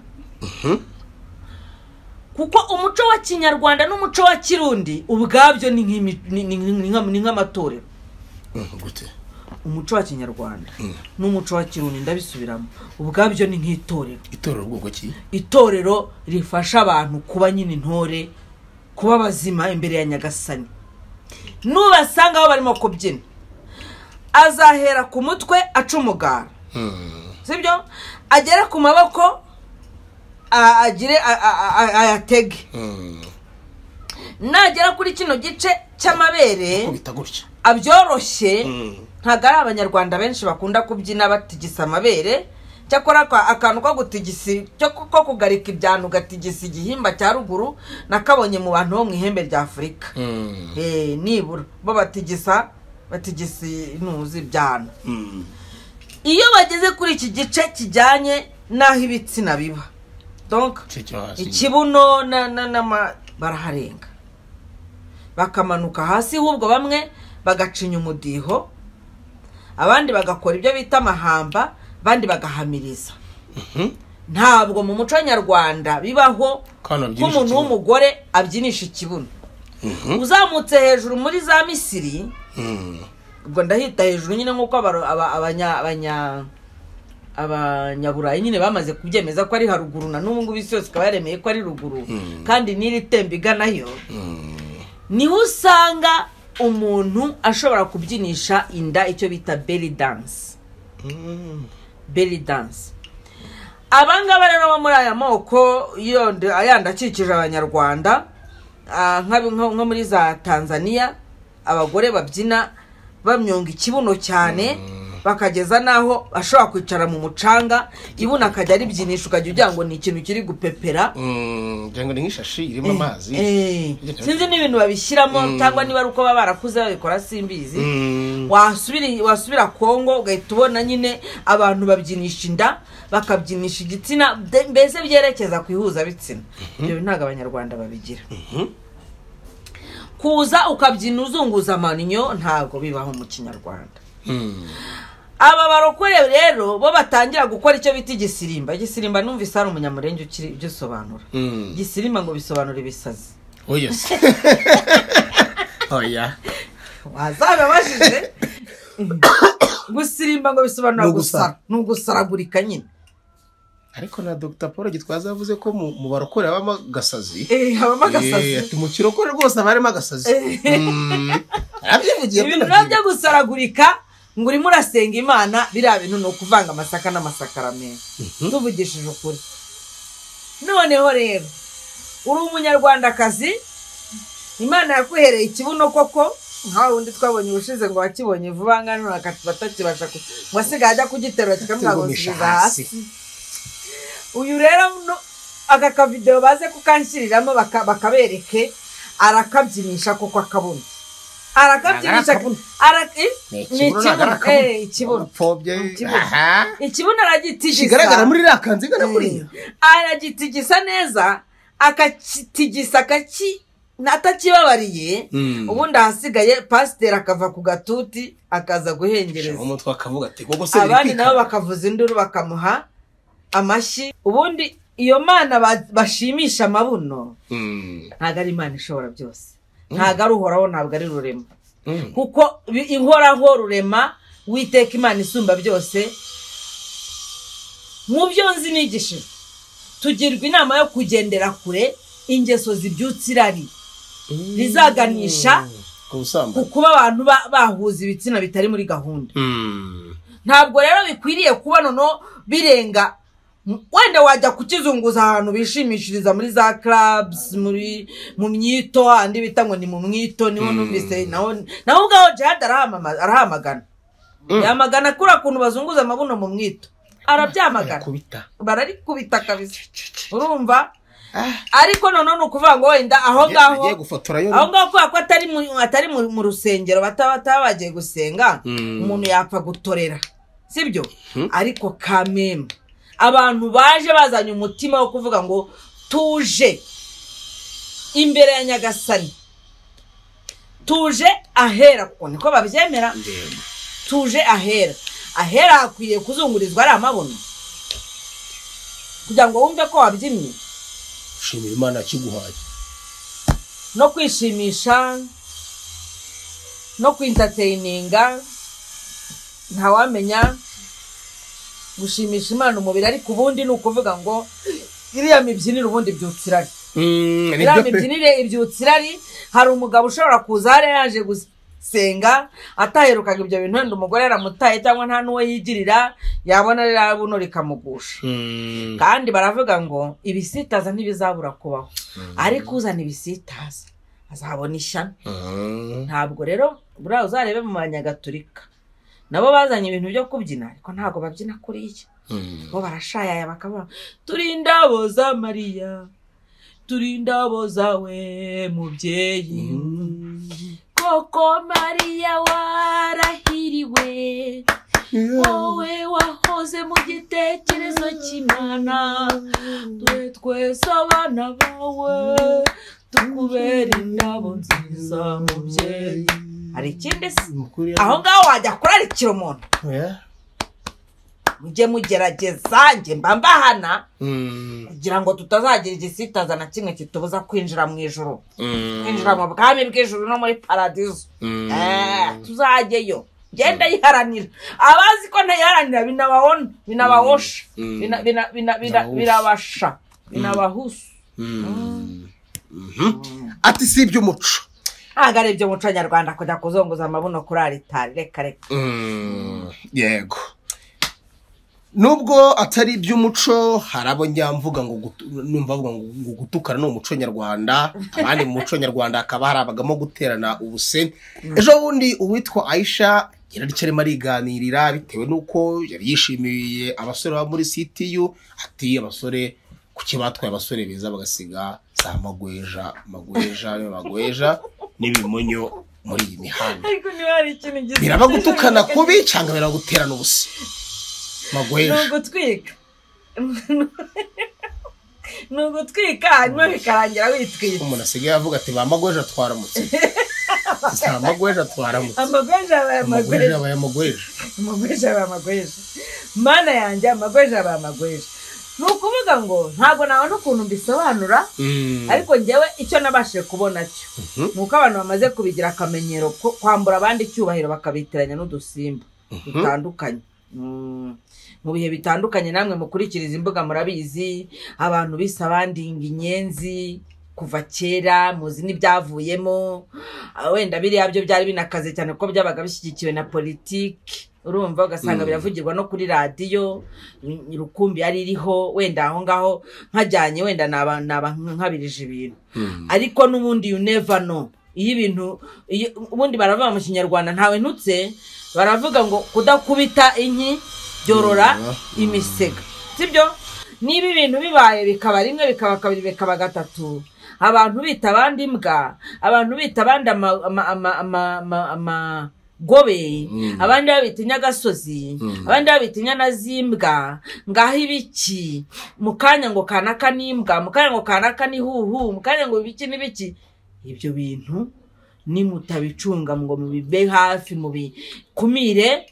Kuko umuco wa kinyarwanda n'umuco wa kirundi ubwabyo ni nk'amatorero. Gute? Umuco wa kinyarwanda. N'umuco wa kirundi ndabisubiramo. Ubwabyo ni nk'itorero. Itorero ubwoko ki? Itorero rifasha abantu kuba nyine intore kuba bazima imbere ya nyagasani. Nubasanga aho barimo kubyina. Azahera ku mutwe aca umugara. Sibyo? Agere ku maboko agire ayatege. Nagera kuri kino gice cy'amabere abyoroshye ntabwo ari abanyarwanda benshi bakunda kubyina batigisa amabere. Cyakora aka- akantu ko gutigisa cyo ko kugarika ibyano ugatigisa igihimba cya ruguru nakabonye mu bantu bo mu ihembe rya afurika. Eh, nibura. Bo batigisa batigisa intuzi ibyano iyo bageze kuri iki gice kijyanye n'aho ibitsina biba ikibuno na na n'ama baraharenga. Bakamanuka hasi ahubwo bamwe bagacinya umudiho abandi bagakora ibyo bita amahamba abandi bagahamiriza. Ntabwo mu muco nyarwanda bibaho ko umuntu w'umugore abyinisha ikibuno. Uzamutse hejuru muri za misiri. Ubwo ndahita hejuru nyine nk'uko abanyaburayi nyine bamaze kubyemeza ko ari haruguru na n'ubu ngubu isi yose ikaba yaremeye ko ari ruguru. Kandi n'iri temba iganayo ni ho usanga umuntu ashobora kubyinisha inda icyo bita belly dance. Belly dance. Abangaba rero bo muri aya moko ayandi akikije abanyarwanda ah, nko muri za tanzania abagore babyina bamyonga ikibuno cyane bakageza n'aho ashobora kwicara mu mucanga ibuno akajya aribyinisha ukajya ugira ngo ni ikintu kiri gupepera. Mm, ngira ngo ni nk'ishashi irimo amazi. Eh, sinzi n'ibintu babishyiramo cyangwa niba ari uko baba barakuze babikora simbizi Mm. wasubira kongo ugahita ubona nyine abantu babyinisha inda bakabyinisha igitsina mbese byerekeza ku ihuzabitsina. Ibyo bintu ntabwo abanyarwanda babigira. Kuza ukabyina uzunguza amaninyo ntabwo bibaho mu kinyarwanda. Mm. aba barokore rero bo batangira gukora icyo bita igisirimba igisirimba numvise hari umunyamurenge ukiri ugisobanura Mm. igisirimba ngo bisobanura ibisazi. Oya se oya wazababajije? Gusirimba ngo bisobanura gusara. Ni ugusaragurika nyine. Ariko na dr. Paul gitwaza yavuze ko mu barokore habamo agasazi. Eh, habamo Eh, agasazi. mu kirokore rwose haba harimo agasazi. Mm. arabyivugiye ibintu byo gusaragurika ngo urimo urasenga imana biriya bintu ni ukuvanga amasaka n'amasakaramentu tuvugishije ukuri. Noneho rero uri umunyarwandakazi imana yakuhereye ikibuno koko nka wundi twabonye ubushize ngo wakibonye vuba ngano batakibasha ngo asigaye ajya kugiterura nsubiza hasi. Uyu rero no- aka kavidewo baze kukanshyiriramo baka- bakabereke arakabyinisha koko akabona. Arakabyinisha eh? Ni ikibuno, ikibuno eh, aragitigisa kigaragara muri iriya kanzu igana kuriya aragitigisa neza akakitigisa akaki atakibabariye Mm. ubundi ahasigaye pasiteri akava ku gatuti akaza guhengereza. Umutwe akavuga ati koko se biri abandi nabo kwikanga?" bakavuza induru bakamuha. Amashyi ubundi iyo mana ba- bashimisha amabuno Mm. ntabwo ari imana ishobora byose. Ntabwo ari uhoraho ntabwo ari rurema. Mm. kuko ihoraho rurema witeka imana isumba byose mu byo nzi nigishije tugirwa inama yo kugendera kure ingeso zibyutsa irari. Rizaganisha ku kuba abantu ba- bahuza ibitsina bitari muri gahunda. Ntabwo rero bikwiriye kuba noneho birenga wenda wajya kukizunguza ahantu bishimishiriza muri za clubs muri mu myito handi bita ngo ni mu mwito ni ho numvise naho ubwaho jihad arahamagana. Yamagana kuriya kuntu bazunguza amabuno mu mwito. Arabyamagana. Kubita bararikubita kabisa. Urumva? Ariko noneho ni ukuvuga ngo wenda aho ngaho aho ngaho kubera ko atari mu rusengero bataba bagiye gusenga Mm. umuntu yapfa gutorera. Sibyo? Ariko kameme abantu baje bazanye umutima wo kuvuga ngo tuje imbere ya nyagasani. Tuje ahera kuko niko babyemera. Tuje ahera. Ahera hakwiye kuzungurizwa ari amabuno. Kugira ngo wumve ko wabyinnye shimira imana yakiguhaye no kwishimisha no kwintateyininga ntawamenya gushimisha imana umubiri ariko ubundi ni ukuvuga ngo iriya mibyinire ubundi ibyutsa irari. Mm, iriya mibyinire ibyutsa irari hari umugabo ushobora kuza hariya yaje gusenga ataherukaga ibyo bintu wenda umugore yaramutaye cyangwa nta n'uwo yigirira yabona ririya buno rikamugusha Mm, kandi baravuga ngo ibisitaza ntibizabura kubaho. Ariko uzana ibisitaza azabona ishyano. Mm, ntabwo rero buriya uzarebe mu banyagatulika. Nabo bazanye ibintu byo kubyina ariko ntabwo babyina kuriya mm. bo barashayaya bakavuga turi indabo za mariya turi indabo zawe mubyeyi. Koko mariya warahiriwe wowe wahoze mu gitekerezo cy'imana twe twese abana bawe tukubera indabo nziza mubyeyi hari ikindi se? Aho ngaho wajya kurarikira umuntu Yeah. mujye mugerageza njye mba mbahana Mm, kugira ngo tutazagira igisitaza na kimwe kitubuza kwinjira mu ijoro mm, kwinjira mu bwami bw'ijuru no muri paradizo. Mm. Eh, tuzajyeyo. Ngenda yiharanira abazi ko ntayiharanira binababona binabahosha Mm. bina- bina- bina- bina- Binabahusha. birabasha. Binabahusa Mm. Mhm. ati si iby'umuco ntabwo ari iby'umuco nyarwanda kujya kuzunguza amabuno kuri aritari reka reka. Mm, yego. Nubwo atari iby'umuco hari abo njyamvuga ngo numva bavuga ngo gutukana ni umuco nyarwanda. Abandi mu muco nyarwanda hakaba harabagamo guterana ubuse ejo bundi uwitwa aisha yararicyo arimo ariganirira bitewe n'uko yari yishimiye abasore baba muri ctu ati abasore kuki batwaye abasore beza bagasiga za magweja? Magweja magweja n'ibimonyo muri iyi mihanda. Biraba gutukana kubi cyangwa biraba guterana ubusa ni magweja ugutwika. Ni ugutwika hanyuma bikarangira witwika. Umuntu asigaye avuga ati ba magweja twaramutse. za magweja twaramutse amagweja aba amagweja amagweja aba amagweja amagweja aba amagweja mana yanjye amagweja aba amagweja ni ukuvuga ngo ntabwo nabona ukuntu mbisobanura Mm. ariko njyewe icyo nabashije kubona cyo. Ni uko abantu bamaze kubigira akamenyero kwambura abandi icyubahiro bakabitiranya n'udusimba dutandukanye. Mm. mu bihe bitandukanye namwe mukurikiriza imbuga murabizi abantu bise abandi kuva kera muzi n'ibyavuyemo. Ah, wenda biriya byo byari binakaze cyane kuko byabaga bishyigikiwe na politiki. Urumva ugasanga biravugirwa no kuri radiyo mm, rukumbi yari iriho wenda aho ngaho nkajyanye wenda naba nkabirije ibintu. Ariko n'ubundi you never know. Iyo ibintu ubundi baravuga mu kinyarwanda ntawe ntutse baravuga ngo kudakubita inki byorora imisega. Sibyo? Niba ibintu bibaye bikaba rimwe bikaba kabiri bikaba gatatu. Abantu bita abandi imbwa abantu bita abandi ama- ama- amagobe abandi babita inyagasozi abandi babita inyana z'imbwa ngaho ibiki? Mu kanya ngo kanaka n'imbwa mu kanya ngo kanaka n'ihuhu mu kanya ngo ibiki n'ibiki ibyo bintu nimutabicunga ngo mubibe hafi mubikumire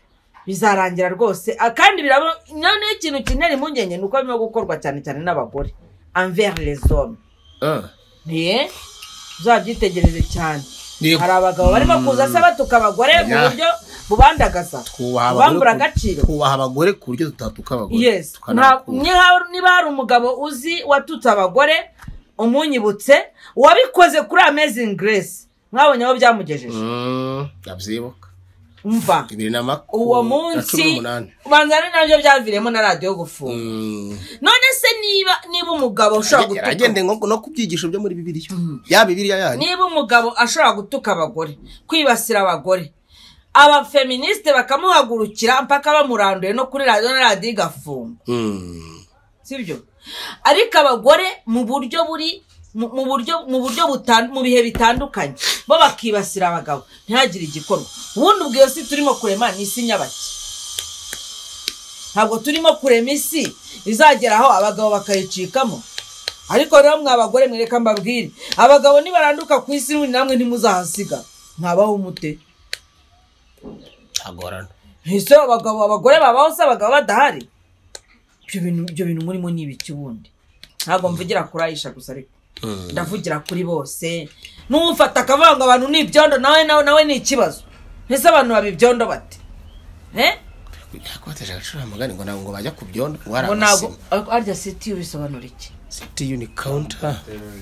bizarangira rwose. Ah, kandi biraba noneho ikintu kinera impungenge ni uko birimo gukorwa cyane cyane n'abagore. Envers les hommes. Ah. Ntiye uzabyitegereze cyane. Hari abagabo barimo kuza se batuka abagore mu buryo bubandagaza ku- agaciro. twubaha abagore ku buryo tutatuka abagore yes. Niba hari umugabo uzi watutse abagore umunyibutse wabikoze kuri amazing grace. Mwabonye aho byamugejeje. Mm, ndabyibuka umva uwo munsi cumi n'umunani ubanza ari na byo byaviriyemo na radiyo gufunga Mm. none se niba niba umugabo ushobora gutuka yaragende nko no ku byigisho byo muri bibiliya. Ya bibiliya yanyu niba umugabo ashobora gutuka abagore kwibasira abagore. Abafeministi bakamuhagurukira mpaka bamuranduye no kuri radiyo na radiyo igafunga Mm. sibyo? Ariko abagore mu buryo buri mu buryo mu buryo mu bihe bitandukanye. Bo bakibasira abagabo ntihagire igikorwa. Ubundi ubwo iyo si turimo kurema ni isi nyabaki. Ntabwo turimo kurema isi izageraho abagabo bakayicikamo. Ariko rero mwa bagore mwereka mbabwire abagabo nibaranduka ku isi n'ubundi namwe ntimuzahasiga. Mwabaho mute agorana. Ese abagabo abagore babaho se abagabo badahari? Ibyo bintu ibyo bintu murimo ni ibiki ubundi? Ntabwo mvugira kuri ayisha gusa ariko. Ndavugira kuri bose. N'ufata akavuga ngo abantu ni ibyondo nawe nawe nawe ni ikibazo mbese abantu baba ibyondo bate eh yakoteje agaciro amagani ngo ntabwo bajya ku byondo ngo hari ngo ntabwo amasima. arya siti bisobanura iki?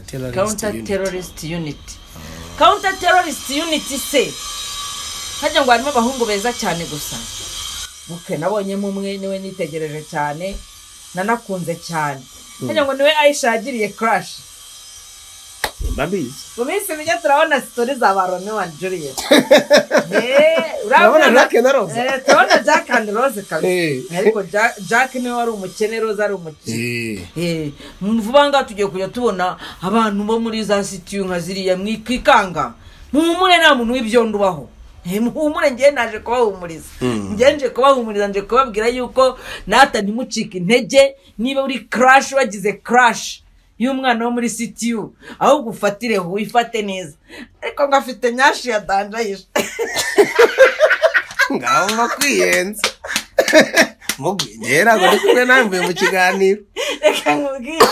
Terrorist. counter unit. terrorist unit. Counter terrorist unit se. Hajya ngo harimo abahungu beza cyane gusa. Buke nabonyemo umwe ni we nitegereje cyane. Nanakunze cyane. Hajya ngo ni we ayisha yagiriye crash mbabizi mu minsi mike turabona sitori za ba romeo and juliet Urabona Jack na Rose? Eh, turabona jack and rose Eh. kabisa ariko Ja- jack ni we wari umukene rose ari umukene Eh. Eh, mu vuba ngaha tugiye kujya tubona abantu bo muri za sitiyu nka ziriya mwikanga muhumure nta muntu w'ibyondo ubaho Eh, muhumure ngewe naje kubahumuriza. Ngewe nje kubahumuriza nje kubabwira yuko nata ntimucike intege. Niba uri crash wagize crash y'umwana wo muri sitiyu ahubwo ufatireho wifate neza. Ariko ngafite nyashi ya danjayisha ngaho mba kwiyenza. Mugwinye ntabwo ndi kumwe nawe mvuye mu kiganiro. Reka nkubwire.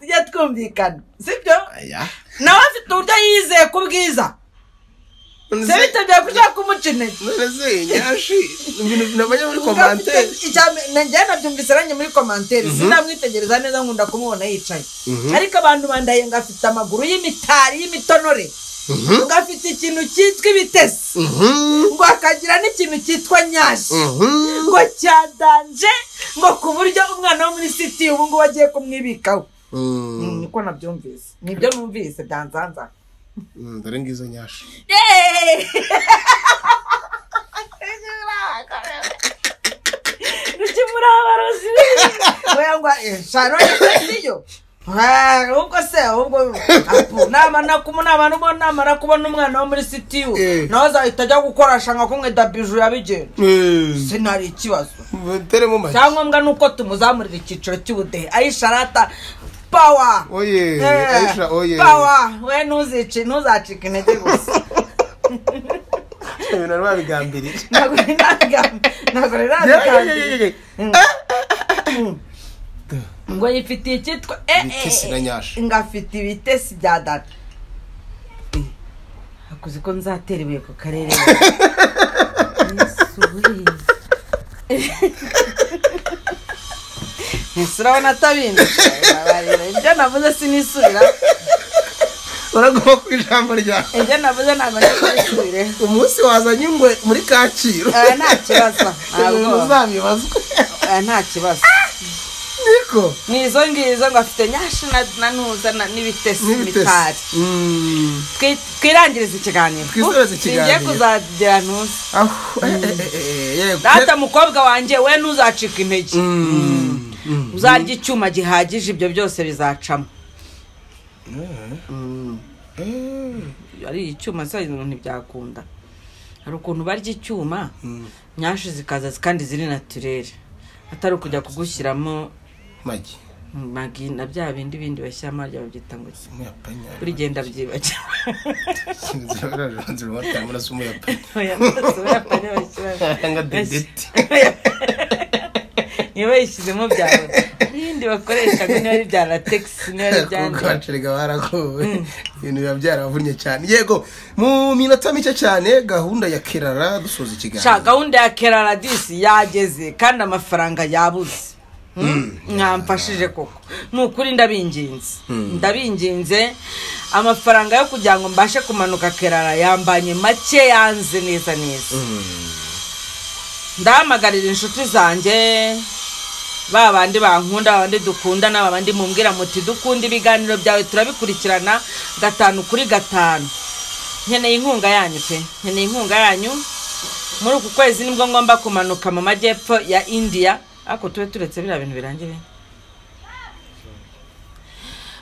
Tujya twumvikana. Sibyo? Nawe afite uburyo yizeye ku bwiza se bitabye kumuca intege none nyashi. Nabonye muri komantere njyewe nabyumvise nanjye muri komantere sinamwitegereza neza nkunda kumubona yicaye ariko abantu bandaye ngo afite amaguru y'imitari y'imitonore ngo afite ikintu cyitwa ibitesi ngo akagira n'ikintu cyitwa nyashi. Ngo cyadanje ngo ku buryo umwana wo muri siti ubu ngubu agiye kumwibikaho Mm, niko nabyumvise ni byo numvise byanzanza dore ngizo nyashi rukimura abarozi oya ngo shano niyo ahubwo se ahubwo namara kubona namara kubona namara kubona umwana wo muri sitiyu nawe azahita ajya gukoresha nka kumwe dabiju yabigenda sinari ikibazo icyangombwa ni uko tumuzamurira icyiciro cy'ubudehe ayisharata pawa oye Eh, ayisha oye. Pawa we ntuzici ntuzacike intege gusa ibintu bari babigambiriye ntabwo rinagamba ntabwo rinagamba ngo yifitiye icyitwa eh, eh, Ibitesi na nyashi. ngo afite ibitesi bya data Eh, hakuze ko nzatera ibuye ku karere. Yesu we. ese urabona atabindi ibyo navuze sinisubira uraguma ku ijambo ryawe ibyo navuze ntabwo nisubire umunsi wazanye ingwe muri kacyiru. Nta kibazo. Ntabwo. Uzabibazwa Eh, nta kibazo. Niko? Ni izo ngizo ngo afite nyashi na- ntuza n'ibitesi mitari. Mm. Twi- twirangirize ikiganiro. Singiye kuzagera ntuza eh, eh, eh, eh, data mukobwa wanjye we ntuzacika intege. Mm. uzarya icyuma gihagije ibyo byose bizacamo. Eh. ari icyuma se ibintu ntibyakunda. Hari ukuntu barya icyuma nyashi zikaza kandi ziri naturere atari ukujya kugushyiramo magi. Magi na bya bindi bindi bashyiramo harya babyita ngo buri Oya, ntabwo Abayapani bashyira- niba yishyizemo byawe hari ibindi bakoresha ngo niba ari ibya lategisi niba ari ibya baceriga baragowe ibintu biba byaravunnye cyane. Yego mu minota mike cyane gahunda ya kerara dusoza ikiganiro. Gahunda ya kera radisi yageze kandi amafaranga yabuze. Mm, mwamfashije koko. Ni ukuri ndabinginze. Ndabinginze amafaranga yo kugira ngo mbashe kumanuka kerara yambanye make yanze neza neza. Ndahamagarira inshuti zanjye ba bandi bankunda ba bandi dukundana ba bandi mumbwira muti dukunda ibiganiro byawe turabikurikirana gatanu kuri gatanu. Nkeneye inkunga yanyu pe nkeneye inkunga yanyu. Muri uku kwezi ni bwo ngomba kumanuka mu majyepfo ya indiya ariko tube turetse biriya bintu birangire.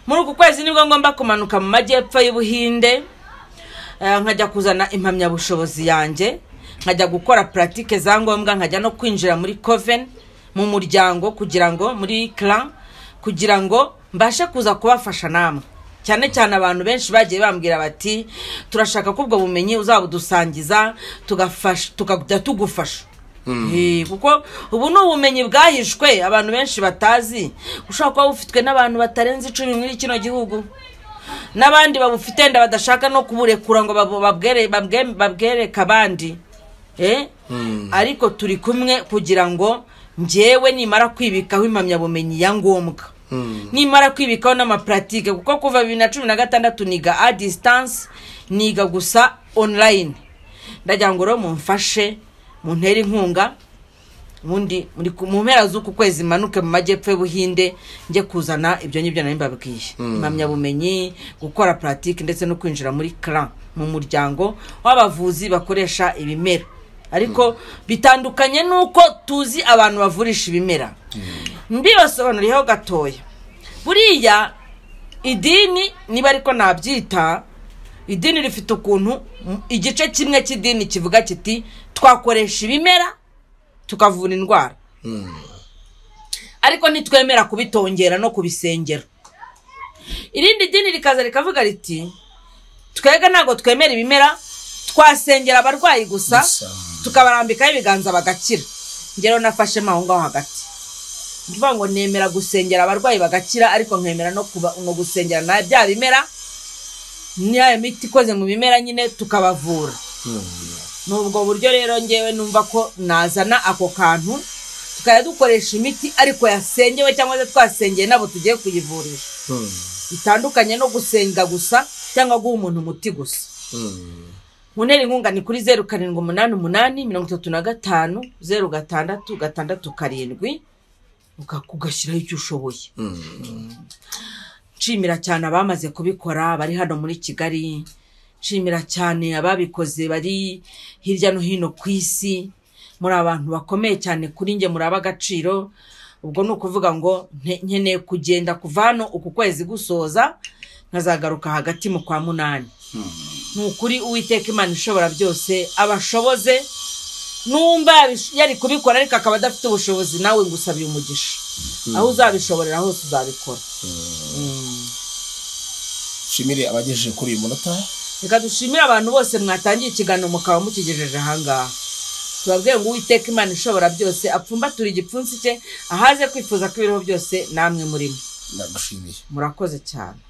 Muri uku kwezi ni bwo ngomba kumanuka mu majyepfo y'ubuhinde eh, nkajya kuzana impamyabushobozi yanjye nkajya gukora puratike za ngombwa nkajya no kwinjira muri coven. Mu muryango kugira ngo muri clan kugira ngo mbashe kuza kubafasha namwe. Cyane cyane abantu benshi bagiye bambwira bati turashaka ko ubwo bumenyi uzabudusangiza tugafasha tukajya tugufasha. Eh, kuko ubu ni ubumenyi bwahishwe abantu benshi batazi. Ushobora kuba bufitwe n'abantu batarenze icumi muri kino gihugu n'abandi babufite wenda badashaka no kuburekura ngo babwereke abandi. Eh? ariko turi kumwe kugira ngo njyewe nimara kwibikaho impamyabumenyi ya ngombwa. Nimara kwibikaho n'amapuratike kuko kuva bibiri na cumi na gatandatu niga a disitanse niga gusa online. Ndagira ngo rero mumfashe muntere inkunga ubundi mu mpera z'uku kwezi manuke mu majyepfo y'ubuhinde njye kuzana ibyo ngibyo nari mbabwiye. Impamyabumenyi gukora puratike ndetse no kwinjira muri clan mu muryango w'abavuzi bakoresha ibimera. Ariko bitandukanye n'uko tuzi abantu bavurisha ibimera. Mbibasobanuriyeho gatoya. Buriya idini niba ariko nabyita idini rifite ukuntu igice kimwe cy'idini kivuga kiti twakoresha ibimera tukavura indwara. Ariko ntitwemera kubitongera no kubisengera. Irindi dini rikaza rikavuga riti twebwe ntabwo twemera ibimera twasengera abarwayi Gusa. Tukabarambikaho ibiganza bagakira. Ngero nafashemo aho ngaho hagati. Ni ukuvuga ngo nemera gusengera abarwayi bagakira ariko nkemera no kuba- no gusengera na bya bimera. N'iyo miti ikoze mu bimera nyine tukabavura. Ni ubwo buryo rero ngewe numva ko nazana ako kantu tukajya dukoresha imiti ariko yasengewe cyangwa se twasengeye nabo tugiye kuyivurisha. Bitandukanye no gusenga gusa cyangwa guha umuntu umuti gusa. Mu ntera inkunga ni kuri zeru karindwi umunani umunani mirongo itatu na gatanu zeru gatandatu gatandatu karindwi ugashyiraho icyo ushoboye. Nshimira cyane abamaze kubikora bari hano muri kigali. Nshimira cyane ababikoze bari hirya no hino ku isi. Muri abantu bakomeye cyane kuri njye muri ab'agaciro ubwo ni ukuvuga ngo nkeneye kugenda kuva hano uku kwezi gusoza nkazagaruka hagati mu kwa munani. Ni ukuri uwiteka imana ishobora byose abashoboze yabish- yari kubikora ariko akaba adafite ubushobozi nawe ngo usabiye umugisha. Aho uzabishoborera hose uzabikora. Nshimire abagejeje kuri uyu munota. Reka dushimire abantu bose mwatangiye ikiganiro mukaba mukigejeje ahangaha tubabwiye ngo uwiteka imana ishobora byose apfumbature igipfunsi cye ahaze kwifuza ko ibiriho byose namwe murimo. Murakoze cyane.